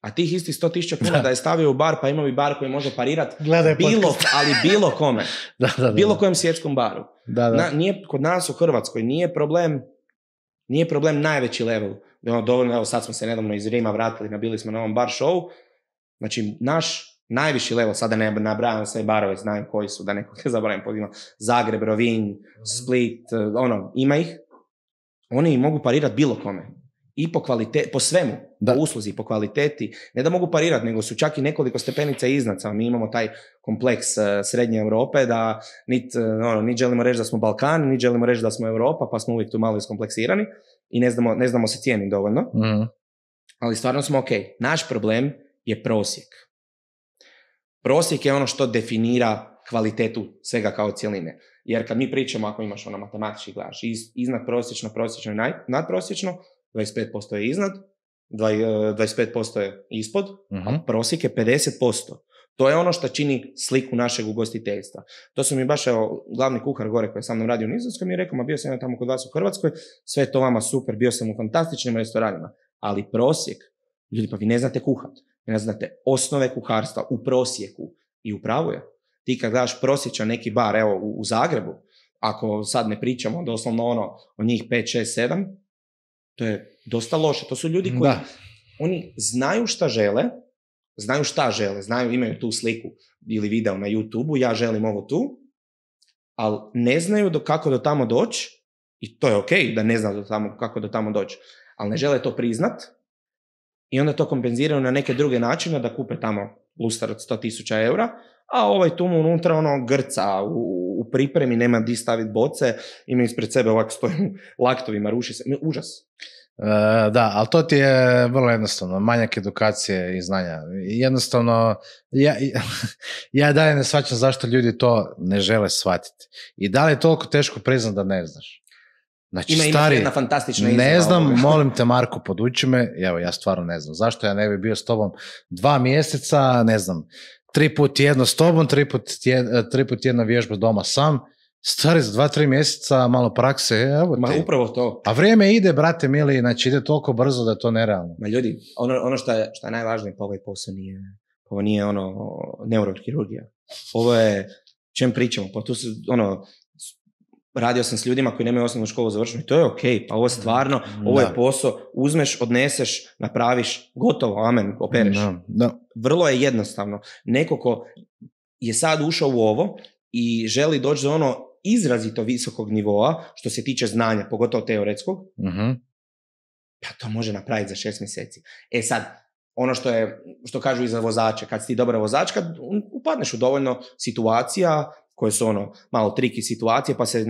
a tih istih 100.000 kuna Da. da. je stavio u bar, pa ima bi bar koji može parirat Gledaj bilo, ali bilo kome. (laughs) Da, da, da. Bilo kojem svjetskom baru. Da, da. Na, nije, kod nas u Hrvatskoj nije problem nije problem najveći level. Dovoljno, evo sad smo se nedavno iz Rima vratili, nabili smo na ovom bar show. Znači, naš najviši level, sada ne nabrajam sve barove, znam koji su, da nekog ne (laughs) zaboravim podima, Zagreb, Rovinj, Split, eh, ono, ima ih. Oni mogu parirati bilo kome. I po kvaliteti, po svemu, Da. po usluzi, po kvaliteti. Ne da mogu parirati, nego su čak i nekoliko stepenica iznad. Samo mi imamo taj kompleks eh, srednje Europe da nit, eh, ono, nit želimo reći da smo Balkan, nit želimo reći da smo Europa, pa smo uvijek tu malo iskompleksirani i ne znamo, ne znamo se cijeniti dovoljno Mhm. ali stvarno smo ok. Naš problem je prosjek. Prosjek je ono što definira kvalitetu svega kao cjeline. Jer kad mi pričamo, ako imaš ono matematički gledaš, iz, iznad prosječno, prosječno i nadprosječno, 25% je iznad, dvaj- e, 25% je ispod, Mhm. a prosjek je 50%. To je ono što čini sliku našeg ugostiteljstva. To su mi baš, evo, glavni kuhar gore koji je sa mnom radio u Nizozemskoj mi je rekao, ma bio sam ja tamo kod vas u Hrvatskoj, sve je to vama super, bio sam u fantastičnim restoranima, ali prosjek, ljudi pa vi ne znate kuhat, vi ne znate osnove kuharstva u prosjeku i u pravu je. Ti kad gledaš prosječan neki bar, evo u, u Zagrebu, ako sad ne pričamo doslovno ono o njih 5, 6, 7, to je dosta loše. To su ljudi koji Da. oni znaju šta žele, znaju šta žele, znaju, imaju tu sliku ili video na YouTube-u, ja želim ovo tu, ali ne znaju do, kako do tamo doći, i to je ok da ne zna do tamo, kako do tamo doći, ali ne žele to priznat i onda to kompenziraju na neke druge načine da kupe tamo lustar od 100.000 eura, a ovaj tu mu unutra ono grca u, u pripremi, nema di staviti boce, ima ispred sebe ovako stoji laktovima, ruši se, užas. E, da, ali to ti je vrlo jednostavno, manjak edukacije i znanja. Jednostavno, ja, (laughs) ja dalje ne shvaćam zašto ljudi to ne žele shvatiti. I da li je toliko teško priznat da ne znaš? Znači, Ima, ima stari, jedna fantastična ne znam, ovoga. molim te Marko, poduči me, evo ja stvarno ne znam, zašto ja ne bi bio s tobom dva mjeseca, ne znam, tri put jedno s tobom, tri put, tjed, tri put jedna vježba doma sam, stari za dva, tri mjeseca, malo prakse, evo Ma ti. upravo to. A vrijeme ide, brate mili, znači ide toliko brzo da je to nerealno. Ma ljudi, ono, ono što, je, što je najvažnije, pa ovaj posao nije, ovo nije ono neurokirurgija. Ovo je, čem pričamo, pa tu su, ono, radio sam s ljudima koji nemaju osnovnu školu završenu i to je ok, pa ovo stvarno, ovo Da. je posao, uzmeš, odneseš, napraviš, gotovo, amen, opereš. Da, da. Vrlo je jednostavno. Neko ko je sad ušao u ovo i želi doći do ono izrazito visokog nivoa, što se tiče znanja, pogotovo teoretskog, Mhm. pa to može napraviti za šest mjeseci. E sad, ono što je, što kažu i za vozače, kad si ti dobar vozač, kad upadneš u dovoljno situacija koje su ono malo triki situacije, pa se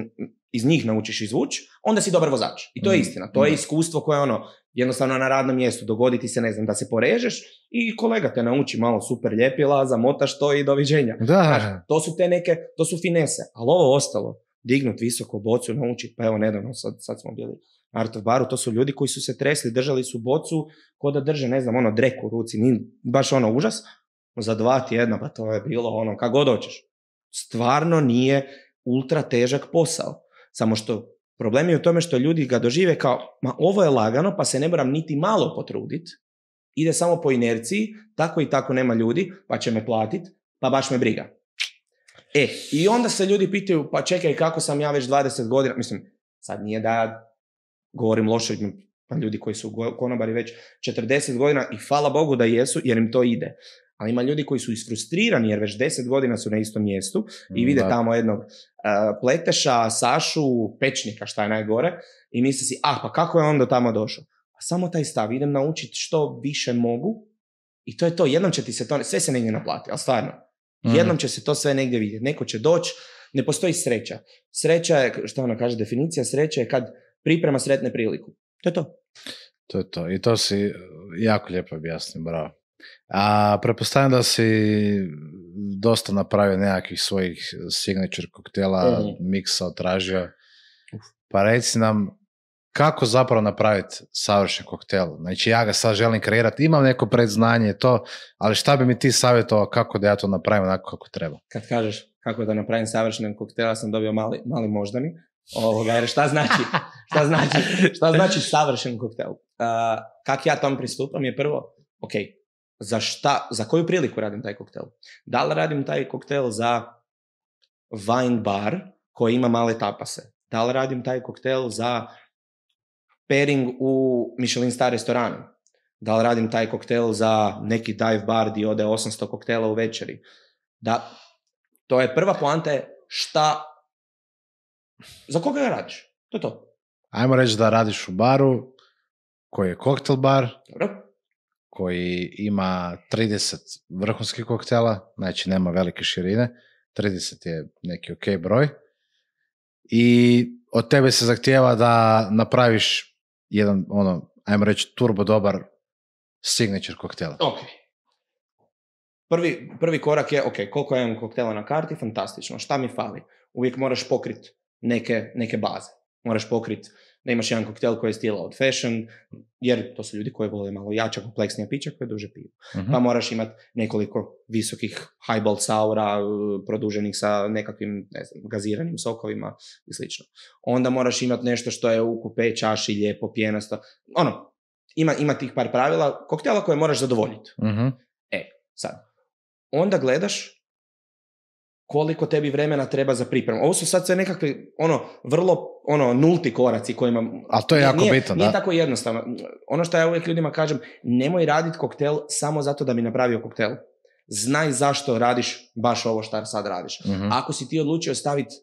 iz njih naučiš izvući, onda si dobar vozač. I to je Mm. istina. To je Mm. iskustvo koje ono, jednostavno na radnom mjestu dogoditi se, ne znam, da se porežeš i kolega te nauči malo super ljepila, zamotaš to i doviđenja. Znaš, Da, to su te neke, to su finese, ali ovo ostalo, dignut visoko bocu, naučiti, pa evo nedavno, sad, sad smo bili na Art of Baru, to su ljudi koji su se tresli, držali su bocu, ko da drže, ne znam, ono, dreku u ruci, ni, baš ono, užas, za dva tjedna, pa to je bilo ono, kako god hoćeš. Stvarno nije ultra težak posao, samo što problem je u tome što ljudi ga dožive kao, ma ovo je lagano, pa se ne moram niti malo potruditi, ide samo po inerciji, tako i tako nema ljudi, pa će me platiti, pa baš me briga. E, i onda se ljudi pitaju, pa čekaj, kako sam ja već 20 godina, mislim, sad nije da govorim loše, pa ljudi koji su konobari već 40 godina i hvala Bogu da jesu, jer im to ide. Ali ima ljudi koji su isfrustrirani jer već 10 godina su na istom mjestu i vide Da. tamo jednog uh, pleteša, Sašu, pečnika, šta je najgore, i misle si, ah, pa kako je on do tamo došao? A samo taj stav, idem naučiti što više mogu i to je to. Jednom će ti se to, sve se negdje naplati, ali stvarno. Mhm. Jednom će se to sve negdje vidjeti. Neko će doći, ne postoji sreća. Sreća je, što ona kaže, definicija sreće je kad priprema sretne priliku. To je to. To je to. I to si jako lijepo objasnio, bravo. A pretpostavljam da si dosta napravio nekakvih svojih signature koktela, Mhm. miksa otražio. Pa reci nam, kako zapravo napraviti savršen koktel? Znači ja ga sad želim kreirati, imam neko predznanje to, ali šta bi mi ti savjetovao kako da ja to napravim onako kako treba? Kad kažeš kako da napravim savršen koktel, ja sam dobio mali, mali moždani. Ovoga, jer šta znači, (laughs) šta znači, šta znači savršen koktel? Uh, kak ja tom pristupam je prvo, ok, za šta, za koju priliku radim taj koktel? Da li radim taj koktel za wine bar koji ima male tapase? Da li radim taj koktel za pairing u Michelin star restoranu? Da li radim taj koktel za neki dive bar gdje ode 800 koktela u večeri? Da, to je prva poanta je šta, za koga ga radiš? To je to. Ajmo reći da radiš u baru koji je koktel bar, Dobro? Koji ima 30 vrhunskih koktela, znači nema velike širine, 30 je neki ok broj. I od tebe se zahtijeva da napraviš jedan, ono, ajmo reći, turbo dobar signature koktel. Ok. Prvi, prvi korak je, ok, koliko imam koktela na karti, fantastično. Šta mi fali? Uvijek moraš pokrit neke, neke baze. Moraš pokrit da imaš jedan koktel koji je stila od fashion, jer to su ljudi koji vole malo jača, kompleksnija pića koje duže piju. Mhm. Pa moraš imati nekoliko visokih highball saura, uh, produženih sa nekakvim, ne znam, gaziranim sokovima i slično. Onda moraš imati nešto što je u kupe, čaši, lijepo, pjenasto. Ono, ima, ima tih par pravila, koktela koje moraš zadovoljiti. Mhm. Sad, onda gledaš koliko tebi vremena treba za pripremu. Ovo su sad sve nekakve, ono, vrlo, ono, nulti koraci kojima... Ali to je jako nije, bitno, Nije da. tako jednostavno. Ono što ja uvijek ljudima kažem, nemoj raditi koktel samo zato da bi napravio koktel. Znaj zašto radiš baš ovo što sad radiš. Mhm. Ako si ti odlučio staviti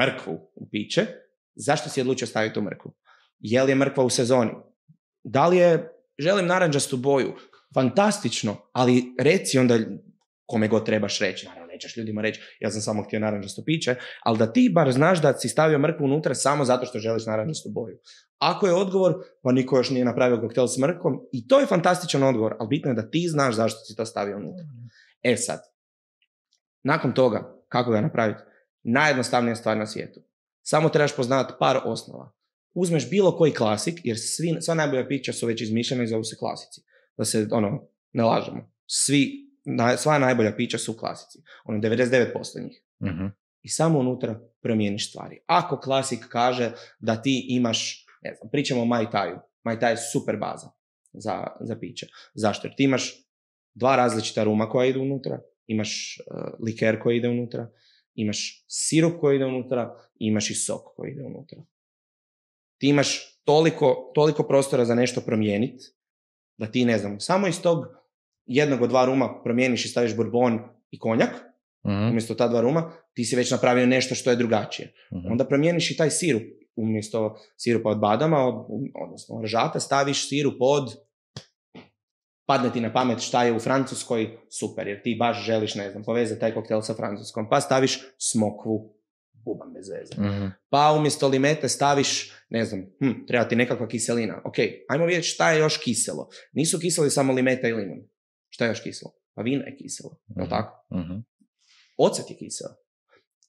mrkvu u piće, zašto si odlučio staviti tu mrkvu? Je li je mrkva u sezoni? Da li je, želim naranđastu boju? Fantastično, ali reci onda kome god trebaš reći. Nećeš ljudima reći, ja sam samo htio naranđasto piće, ali da ti bar znaš da si stavio mrkvu unutra samo zato što želiš naranđastu boju. Ako je odgovor, pa niko još nije napravio koktel s mrkvom, i to je fantastičan odgovor, ali bitno je da ti znaš zašto si to stavio unutra. E sad, nakon toga, kako ga napraviti? Najjednostavnija stvar na svijetu. Samo trebaš poznati par osnova. Uzmeš bilo koji klasik, jer svi, sva najbolja pića su već izmišljena i zovu se klasici. Da se, ono, ne lažemo. Svi, na, sva najbolja pića su klasici. Ono, 99% njih. Mhm. I samo unutra promijeniš stvari. Ako klasik kaže da ti imaš, ne znam, pričamo o Mai Taju. Mai Tai je super baza za, za piće. Zašto? Jer ti imaš dva različita ruma koja idu unutra, imaš uh, liker koji ide unutra, imaš sirup koji ide unutra imaš i sok koji ide unutra. Ti imaš toliko, toliko prostora za nešto promijeniti, da ti, ne znam, samo iz tog jednog od dva ruma promijeniš i staviš bourbon i konjak, Mhm. umjesto ta dva ruma, ti si već napravio nešto što je drugačije. Mhm. Onda promijeniš i taj sirup. Umjesto sirupa od badama, od, odnosno ržata, staviš sirup od padne ti na pamet šta je u Francuskoj, super, jer ti baš želiš, ne znam, povezati taj koktel sa Francuskom, pa staviš smokvu, bubam bez veze. Mhm. Pa umjesto limete staviš, ne znam, hm, treba ti nekakva kiselina. Ok, ajmo vidjeti šta je još kiselo. Nisu kiseli samo limeta i limun. Šta je još kiselo? Pa vino je kiselo, je Mhm. tako? Mhm. ocet je kiseo.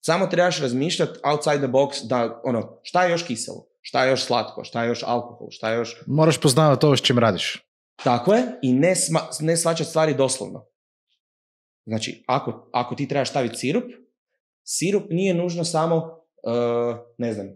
Samo trebaš razmišljati outside the box da, ono, šta je još kiselo, šta je još slatko, šta je još alkohol, šta je još... Moraš poznavati ovo s čim radiš. Tako je, i ne, sma, ne svačati stvari doslovno. Znači, ako, ako ti trebaš staviti sirup, sirup nije nužno samo, uh, ne znam,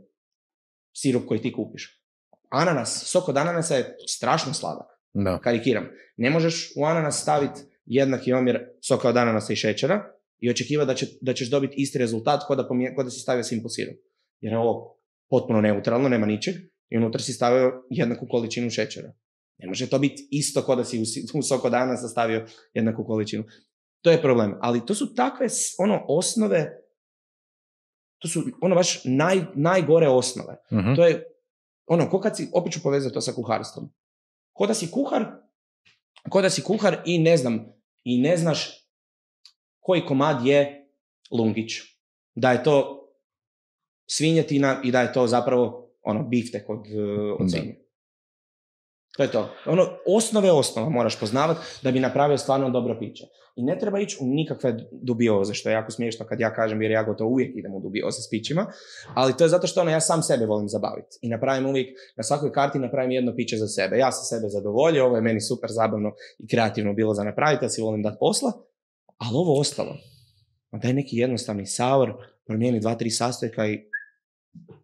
sirup koji ti kupiš. Ananas, sok od ananasa je strašno sladak. Da. Karikiram. Ne možeš u ananas staviti jednaki omjer soka od ananasa i šećera i očekivati da, će, da ćeš dobiti isti rezultat kod da, pomije, ko da si stavio simple sirup. Jer je ovo potpuno neutralno, nema ničeg i unutra si stavio jednaku količinu šećera. Ne može to biti isto kod da si u, u sok od ananasa stavio jednaku količinu. To je problem. Ali to su takve ono osnove, to su ono baš naj, najgore osnove. Mhm. To je ono, ko kad si, opet ću povezati to sa kuharstvom. Ko da si kuhar, ko da si kuhar i ne znam, i ne znaš koji komad je lungić. Da je to svinjetina i da je to zapravo ono biftek od, uh, od svinje. To je to. Ono, osnove osnova moraš poznavati da bi napravio stvarno dobro piće. I ne treba ići u nikakve dubioze, što je jako smiješno kad ja kažem, jer ja gotovo uvijek idem u dubioze s pićima, ali to je zato što ono, ja sam sebe volim zabaviti. I napravim uvijek, na svakoj karti napravim jedno piće za sebe. Ja sam sebe zadovoljio, ovo je meni super zabavno i kreativno bilo za napraviti, ja si volim dati posla, ali ovo ostalo, daj neki jednostavni sour, promijeni dva, tri sastojka i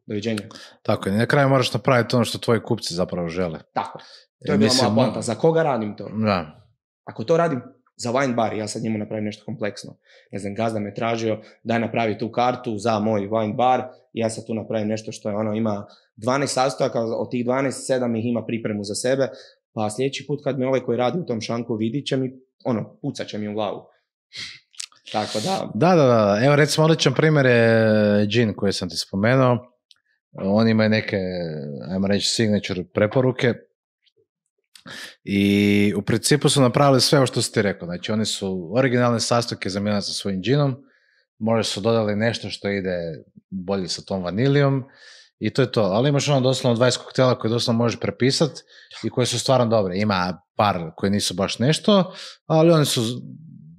doviđenja. Tako je, na kraju moraš napraviti ono što tvoji kupci zapravo žele. Tako. To je bila mislim, moja poanta. Za koga radim to? Da. Ako to radim za wine bar, ja sad njemu napravim nešto kompleksno. Ne znam, gazda me tražio daj napravi tu kartu za moj wine bar, ja sad tu napravim nešto što je ono, ima 12 sastojaka, od tih 12, 7 ih ima pripremu za sebe, pa sljedeći put kad me ovaj koji radi u tom šanku vidi će mi, ono, pucat će mi u glavu. Tako da, Da, da, da. Evo recimo odličan primjer je Gin koji sam ti spomenuo. On ima neke, ajmo reći, signature preporuke. I u principu su napravili sve ovo što si ti rekao. Znači oni su originalne sastojke zamijenili sa svojim džinom. Možda su dodali nešto što ide bolje sa tom vanilijom. I to je to. Ali imaš ono doslovno 20 koktela koje doslovno možeš prepisati i koje su stvarno dobre. Ima par koji nisu baš nešto, ali oni su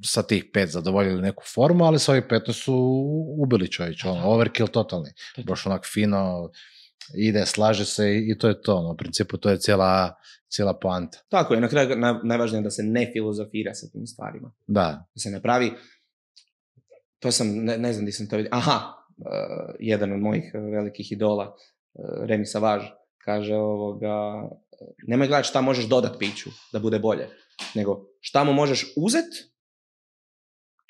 sa tih pet zadovoljili neku formu, ali sa ovih 15 su ubili čovječ, ono, overkill totalni. Baš onak fino, ide, slaže se i, i to je to. ono, u principu to je cijela, cijela poanta. tako je, na kraju na- najvažnije je da se ne filozofira sa tim stvarima. Da, da se napravi, to sam, ne, ne znam di sam to vidio, aha, uh, jedan od mojih uh, velikih idola, uh, Remi Savage, kaže ovoga, nemoj gledati šta možeš dodat piću da bude bolje, nego šta mu možeš uzet,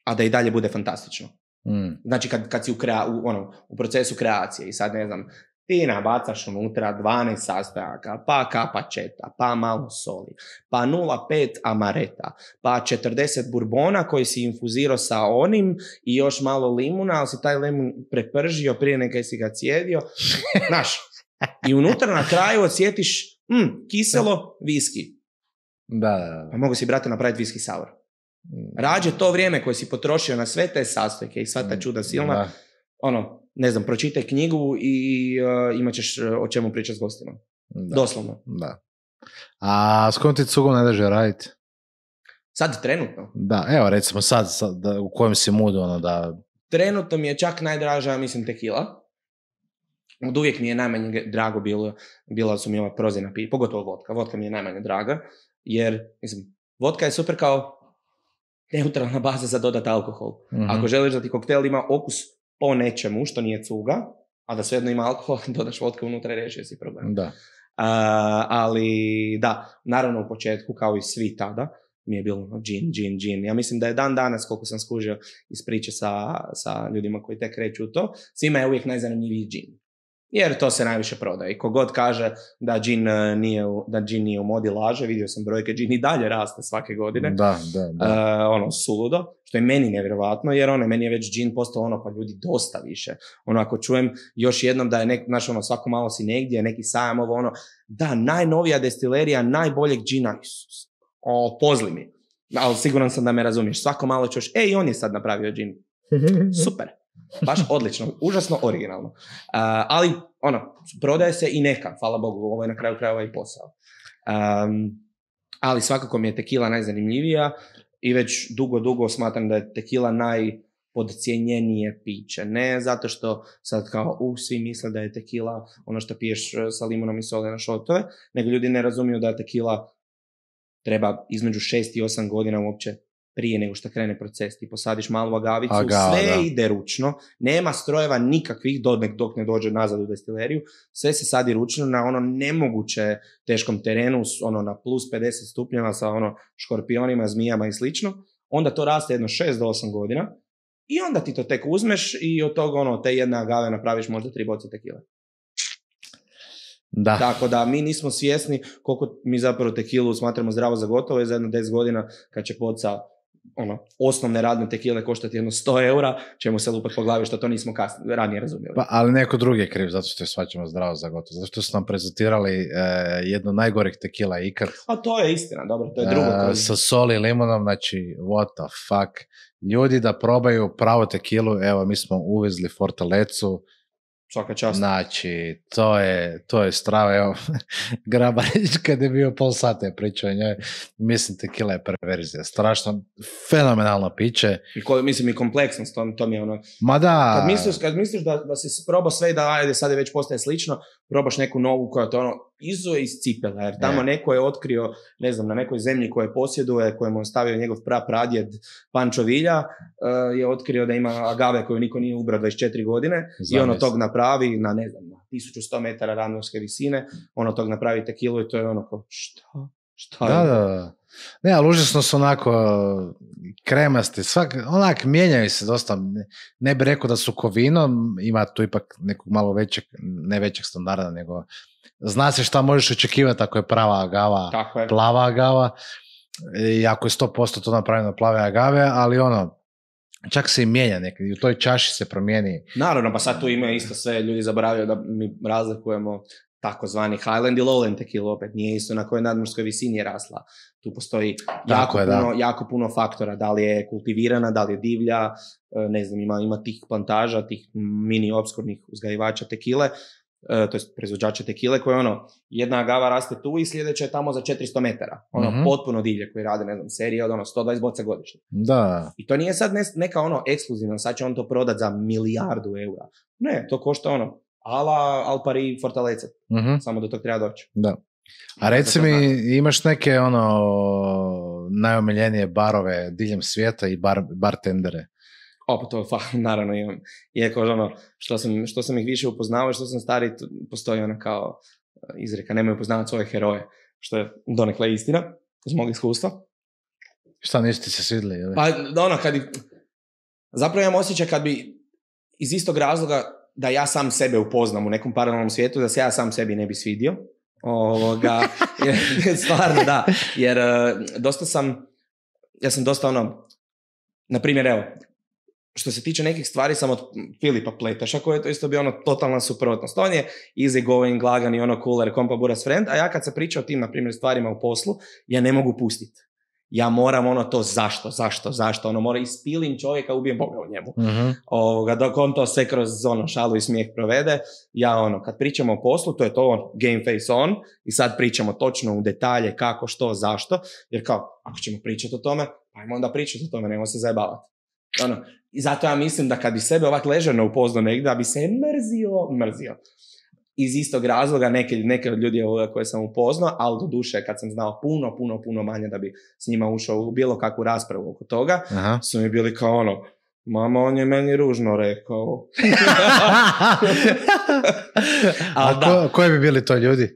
a da i dalje bude fantastično. mm, Znači kad, kad si u, krea, u, ono, u procesu kreacije i sad ne znam, ti nabacaš unutra 12 sastojaka, pa kapačeta, pa malo soli, pa 0,5 amareta, pa 40 burbona koji si infuzirao sa onim i još malo limuna, ali si taj limun prepržio prije nego si ga cijedio. (laughs) Znaš, i unutra na kraju osjetiš mm, kiselo viski. da, da, Pa mogu si, brate, napraviti viski sour. Rađe to vrijeme koje si potrošio na sve te sastojke i sva ta čuda silna, Da. ono, ne znam, pročitaj knjigu i uh, imat ćeš uh, o čemu pričati s gostima. Da. Doslovno. Da. A s kojom ti cugom ne daže raditi? Sad trenutno. Da, evo recimo sad, sad da, u kojem si moodu, ono da... Trenutno mi je čak najdraža, mislim, tekila. Od uvijek mi je najmanje drago bilo, bila su mi ova prozina pića, pogotovo vodka. Vodka mi je najmanje draga, jer, mislim, vodka je super kao neutralna baza za dodat alkohol. Mhm. Ako želiš da ti koktel ima okus po nečemu što nije cuga, a da svejedno ima alkohol, (laughs) dodaš vodke unutra i riješio si problem. Da. A, ali da, naravno u početku kao i svi tada mi je bilo ono, džin, džin, džin. Ja mislim da je dan danas, koliko sam skužio iz priče sa, sa ljudima koji tek kreću u to, svima je uvijek najzanimljiviji džin. Jer to se najviše prodaje. I kogod kaže da džin e, nije, da džin nije u modi laže, vidio sam brojke, džin i dalje raste svake godine. Da, da, da. E, ono, suludo, što je meni nevjerovatno, jer ono, meni je već džin postao ono, pa ljudi dosta više. Ono, ako čujem još jednom da je nek, znaš, ono, svako malo si negdje, neki sajam, ovo, ono, da, najnovija destilerija najboljeg džina, Isus, o, pozli mi. Ali siguran sam da me razumiješ. Svako malo ćeš, ej, on je sad napravio džin. (laughs) Super. Baš odlično, užasno originalno. Uh, ali, ono, prodaje se i neka, hvala Bogu, ovo je na kraju krajeva i posao. Um, ali svakako mi je tekila najzanimljivija i već dugo, dugo smatram da je tekila najpodcijenjenije piće. Ne zato što sad kao, u, svi misle da je tekila ono što piješ e, sa limunom i soli na šotove, nego ljudi ne razumiju da tekila treba između 6 i 8 godina uopće prije nego što krene proces. Ti posadiš malu agavicu, Agava, sve da. ide ručno, nema strojeva nikakvih dok, dok ne dođe nazad u destileriju, sve se sadi ručno na ono nemoguće teškom terenu, ono na plus 50 stupnjeva sa ono škorpionima, zmijama i slično, onda to raste jedno 6 do 8 godina i onda ti to tek uzmeš i od toga ono, te jedne agave napraviš možda tri boce tekile. Da. Tako da mi nismo svjesni koliko mi zapravo tekilu smatramo zdravo za gotovo i za jedno 10 godina kad će boca ono, osnovne radne tekile koštati jedno 100 eura, ćemo se lupati po glavi što to nismo kasnije, ranije razumjeli. Pa, ali neko drugi je kriv, zato što je svaćamo zdravo za gotovo. Zato što su nam prezentirali e, jedno najgorih tekila ikad. A to je istina, dobro, to je drugo. E, kroz- sa soli i limonom, znači, what the fuck. Ljudi da probaju pravu tekilu, evo, mi smo uvezli Fortalecu, Svaka čast. Znači, to je, to je strava, evo, (laughs) Grabarić kad je bio pol sata je pričao o njoj, mislim tekila je perverzija, strašno, fenomenalno piće, I ko, mislim i kompleksnost, to, to mi je ono... ma da, Kad misliš, kad misliš da, da si probao sve i da ajde sad je već postaje slično, probaš neku novu koja te ono izuje iz cipela, jer tamo neko je otkrio, ne znam, na nekoj zemlji koje posjeduje, kojemu je ostavio njegov pra pradjed Pančo Vilja, eh, je otkrio da ima agave koju niko nije ubrao 24 godine i ono tog napravi na, ne znam, na 1100 metara ravnorske visine, ono tog napravi tekilu i to je ono kao, šta? Šta da, je? da, da. Ne, ali užasno su onako kremasti, svak, onak mijenjaju se dosta, ne, ne bi rekao da su ko vino, ima tu ipak nekog malo većeg, ne većeg standarda, nego zna se šta možeš očekivati ako je prava agava, Tako je. plava agava, i ako je 100% to napravljeno plave agave, ali ono, čak se i mijenja nekad, i u toj čaši se promijeni. Naravno, pa sad tu ima isto sve, ljudi zaboravljaju da mi razlikujemo takozvani Highland i Lowland tequila opet nije isto na kojoj nadmorskoj visini je rasla. Tu postoji jako, je, puno, jako puno faktora, da li je kultivirana, da li je divlja, e, ne znam, ima, ima tih plantaža, tih mini obskurnih uzgajivača tekile, to je proizvođača tekile koje ono, jedna agava raste tu i sljedeća je tamo za 400 metara. Ono, Mhm. potpuno divlje koji rade, ne znam, serije od ono 120 boca godišnje. Da, I to nije sad neka ono ekskluzivna, sad će on to prodat za milijardu eura. Ne, to košta ono, ala Alpari Fortaleza, mhm, samo do tog treba doći. da. A reci mi, imaš neke ono najomiljenije barove diljem svijeta i bar, bartendere? O, pa to, pa, (laughs) naravno imam. Iako, ono, što sam, što sam ih više upoznao i što sam stari, postoji ona kao e, izreka, nemoj upoznavati svoje heroje, što je donekle istina, iz mog iskustva. Šta nisi ti se svidli? Ili? Pa, ono, kad zapravo imam osjećaj kad bi iz istog razloga da ja sam sebe upoznam u nekom paralelnom svijetu, da se ja sam sebi ne bi svidio. Ovoga, (laughs) jer, stvarno, da. Jer e, dosta sam, ja sam dosta ono, na primjer, evo, što se tiče nekih stvari sam od Filipa Pletaša, koji je to isto bio ono totalna suprotnost. On je easy going, lagan i ono cooler, kompa buras friend, a ja kad se priča o tim, na primjer, stvarima u poslu, ja ne mogu pustiti. Ja moram ono to zašto, zašto, zašto, ono mora ispilim čovjeka, ubijem Boga u njemu Mhm. ovoga, dok on to sve kroz ono šalu i smijeh provede, ja ono, kad pričamo o poslu, to je to on, game face on, i sad pričamo točno u detalje kako, što, zašto, jer kao, ako ćemo pričati o tome, pa ajmo onda pričati o tome, nemoj se zajebavati. Ono, I zato ja mislim da kad bi sebe ovak ležerno upoznao negdje, da bi se mrzio, mrzio. Iz istog razloga neke, neke od ljudi ovoga koje sam upoznao, ali do duše kad sam znao puno, puno, puno manje da bi s njima ušao u bilo kakvu raspravu oko toga, Aha. su mi bili kao ono, mama on je meni ružno rekao. (laughs) A Ali ko, koji bi bili to ljudi? E,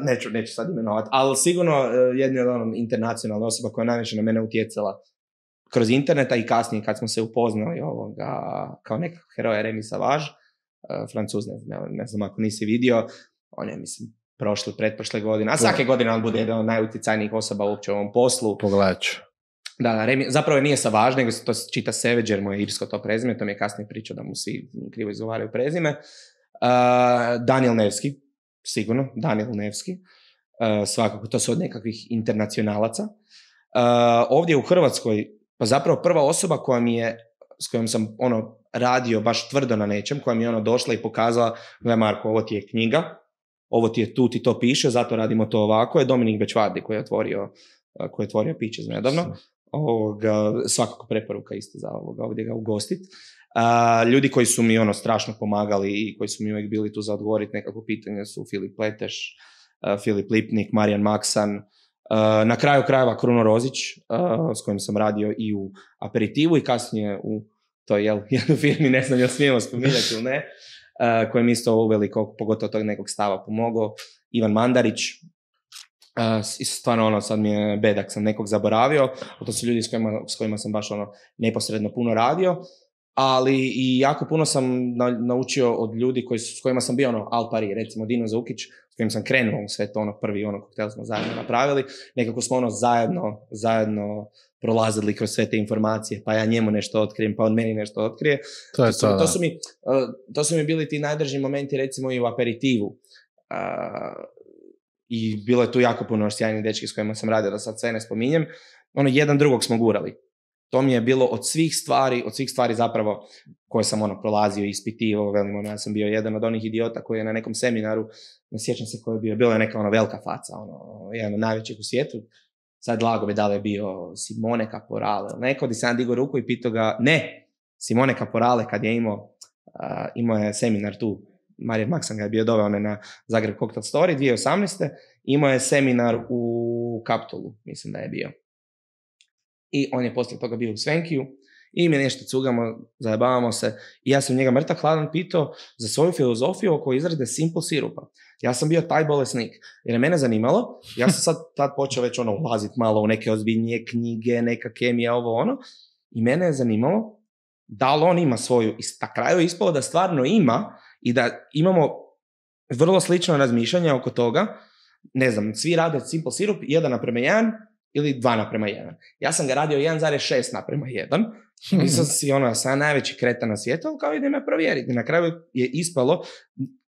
neću, neću sad imenovati, ali sigurno e, jedna od ono internacionalna osoba koja je najviše na mene utjecala kroz interneta i kasnije kad smo se upoznali ovoga, kao nekakav heroja Remi Savage, e, francuz, ne znam, ne znam ako nisi vidio, on je, mislim, prošle, pretprošle godine, a svake godine on bude jedan od najutjecajnijih osoba uopće u ovom poslu. Pogledat ću. Da, da, Remi, zapravo nije Savage, nego se to čita Savage, jer mu je irsko to prezime, to mi je kasnije pričao da mu svi krivo izgovaraju prezime. Uh, Daniel Nevski, sigurno, Daniel Nevski, uh, svakako, to su od nekakvih internacionalaca. Uh, ovdje u Hrvatskoj, pa zapravo prva osoba koja mi je, s kojom sam ono radio baš tvrdo na nečem, koja mi je ono došla i pokazala, gle Marko, ovo ti je knjiga, ovo ti je tu, ti to piše, zato radimo to ovako, je Dominik Bečvardi koji je otvorio, uh, koji je otvorio piće nedavno. Ovoga, svakako preporuka isto za ovoga, ovdje ga ugostiti. ljudi koji su mi ono strašno pomagali i koji su mi uvijek bili tu za odgovoriti nekako pitanje su Filip Leteš, a, Filip Lipnik, Marijan Maksan, a, na kraju krajeva Kruno Rozić, a, s kojim sam radio i u aperitivu i kasnije u toj jel, (laughs) jednoj firmi, ne znam jel smijemo spominjati ili ne, a, kojem isto uveliko, pogotovo tog nekog stava pomogao, Ivan Mandarić, Uh, stvarno ono, sad mi je bedak, sam nekog zaboravio, to su ljudi s kojima, s kojima sam baš ono neposredno puno radio. ali i jako puno sam na- naučio od ljudi koji s kojima sam bio ono al pari, recimo Dino Zukić, s kojim sam krenuo u sve to, ono prvi ono koktel smo zajedno napravili, nekako smo ono zajedno, zajedno prolazili kroz sve te informacije, pa ja njemu nešto otkrijem, pa on meni nešto otkrije. To je To to, su, da. to, su mi, uh, to su mi bili ti najdrži momenti recimo i u aperitivu. Uh, I bilo je tu jako puno sjajnih dečki s kojima sam radio, da sad sve ne spominjem. Ono, jedan drugog smo gurali. To mi je bilo od svih stvari, od svih stvari zapravo koje sam ono prolazio, ispitivao, velim, ono, ja sam bio jedan od onih idiota koji je na nekom seminaru, ne sjećam se koji je bio, bila je neka ono velika faca, ono, jedan od najvećih u svijetu, sad lago mi da li je bio Simone Caporale, neko di sam digao ruku i pitao ga, ne, Simone Caporale kad je imao, a, imao je seminar tu, Marijan Maksan ga je bio doveo na Zagreb Cocktail Story 2018. Imao je seminar u Kaptolu, mislim da je bio. I on je poslije toga bio u Svenkiju i mi nešto cugamo, zajebavamo se. I ja sam njega mrtav hladan pitao za svoju filozofiju oko izrade simple sirupa. Ja sam bio taj bolesnik. Jer je mene zanimalo, ja sam sad tad počeo već ono ulaziti malo u neke ozbiljnije knjige, neka kemija, ovo ono. I mene je zanimalo da li on ima svoju, i na kraju je ispalo da stvarno ima i da imamo vrlo slično razmišljanje oko toga. Ne znam, svi rade simple sirup 1 naprema 1 ili 2 naprema 1. Ja sam ga radio 1,6 naprema 1 (laughs) Nisam si ono, sam najveći kreta na svijetu, ali kao idem me provjeriti. Na kraju je ispalo,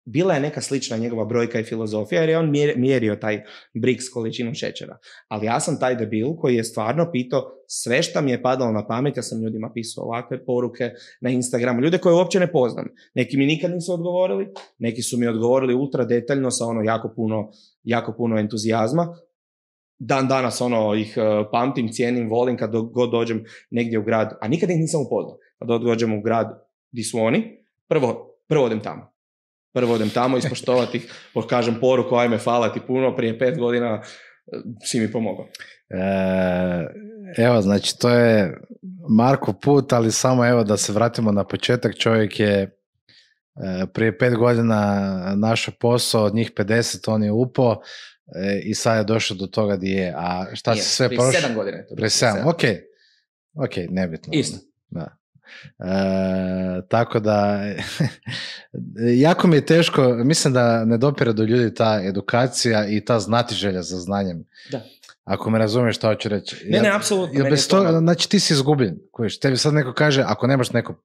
bila je neka slična njegova brojka i filozofija, jer je on mjer- mjerio taj brik s količinom šećera. Ali ja sam taj debil koji je stvarno pitao sve što mi je padalo na pamet, ja sam ljudima pisao ovakve poruke na Instagramu, ljude koje uopće ne poznam. Neki mi nikad nisu odgovorili, neki su mi odgovorili ultra detaljno sa ono jako puno, jako puno entuzijazma. Dan danas ono ih eh, pamtim, cijenim, volim kad god dođem negdje u grad, a nikad ih nisam upoznao. Kad dođem u grad di su oni, prvo, prvo odem tamo. Prvo odem tamo, ispoštovati ih, (laughs) pokažem poruku, ajme, hvala ti puno, prije pet godina eh, si mi pomogao. E, evo, znači to je Marko put, ali samo evo da se vratimo na početak. Čovjek je e, prije pet godina našao posao, od njih 50 on je upao e, i sad je došao do toga di je. A šta Nije, si sve prije prošao? sedam godina je to bilo, Prije sedam, ok. Ok, nebitno. Isto. Da. E, tako da, (laughs) jako mi je teško, mislim da ne dopire do ljudi ta edukacija i ta znatiželja za znanjem. Da. Ako me razumiješ što hoću reći. Ne, Ja- ne, apsolutno. meni bez je to toga, ono- znači ti si izgubljen. Kojiš, tebi sad neko kaže, ako nemaš neko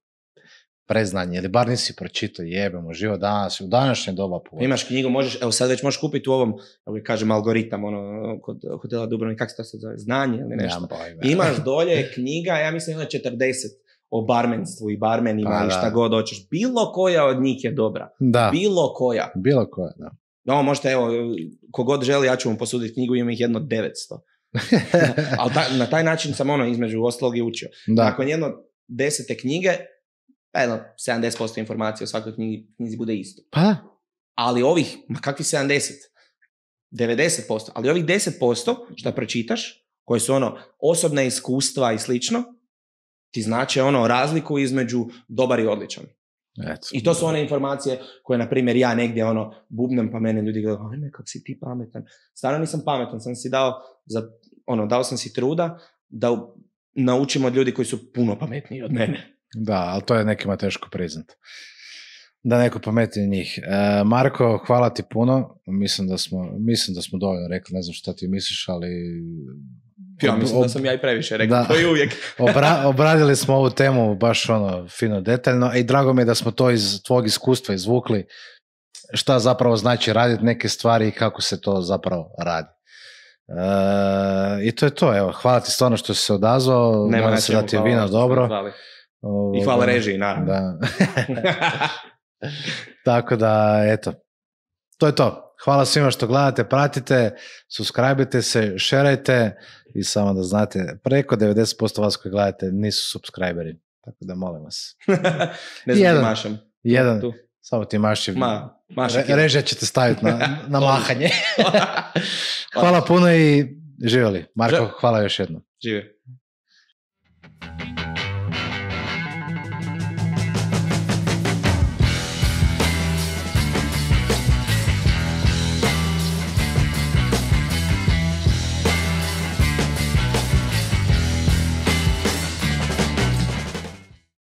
preznanje ili bar nisi pročitao, jebemo, živo danas, u današnje doba pogotovo. Imaš knjigu, možeš, evo sad već možeš kupiti u ovom, kako kažem, algoritam, ono, kod hotela Dubrovnik, kako se to sad zove, znanje ili nešto. Pojma. Imaš dolje knjiga, ja mislim da 40 o barmenstvu i barmenima Pa i da. šta god hoćeš. Bilo koja od njih je dobra. Da, Bilo koja. bilo koje, da. No, možete, evo, kogod želi, ja ću mu posuditi knjigu, ima ih jedno 900. (laughs) Ali ta- na taj način sam ono između ostalog i učio. da. Nakon jedno desete knjige, pa jedno 70% informacija o svakoj knjigi, knjizi bude isto. Pa, Ali ovih, ma kakvi 70? 90%. Ali ovih 10% što pročitaš, koje su ono osobna iskustva i slično, ti znači ono razliku između dobar i odličan. eto. I to su one informacije koje, na primjer, ja negdje ono bubnem pa mene ljudi gledaju, ajme, kak si ti pametan. Stvarno nisam pametan, sam si dao, za, ono, dao sam si truda da u- naučim od ljudi koji su puno pametniji od mene. (laughs) Da, ali to je nekima teško priznat. Da neko pameti njih. E, Marko, hvala ti puno. Mislim da smo, mislim da smo dovoljno rekli, ne znam šta ti misliš, ali... Ja mislim da sam ja i previše rekao, Da. to i uvijek. (laughs) Obra- obradili smo ovu temu baš ono fino detaljno i drago mi je da smo to iz tvog iskustva izvukli šta zapravo znači raditi neke stvari i kako se to zapravo radi. E, I to je to, evo, hvala ti stvarno što si se odazvao, Nema nadam na se da ti je vino dobro. zvali. I hvala režiji, naravno. Da. (laughs) Tako da, eto, to je to. Hvala svima što gledate, pratite, subscribe se, šerajte i samo da znate, preko 90% vas koji gledate nisu subscriberi. Tako da molim vas. (laughs) ne znam, Jedan. mašem. Jedan, Tu. samo ti maši. Ma, mašem Re, režija ćete staviti na, (laughs) na mahanje. (laughs) Hvala puno i živjeli. Marko, Živjeli. hvala još jednom. Živi.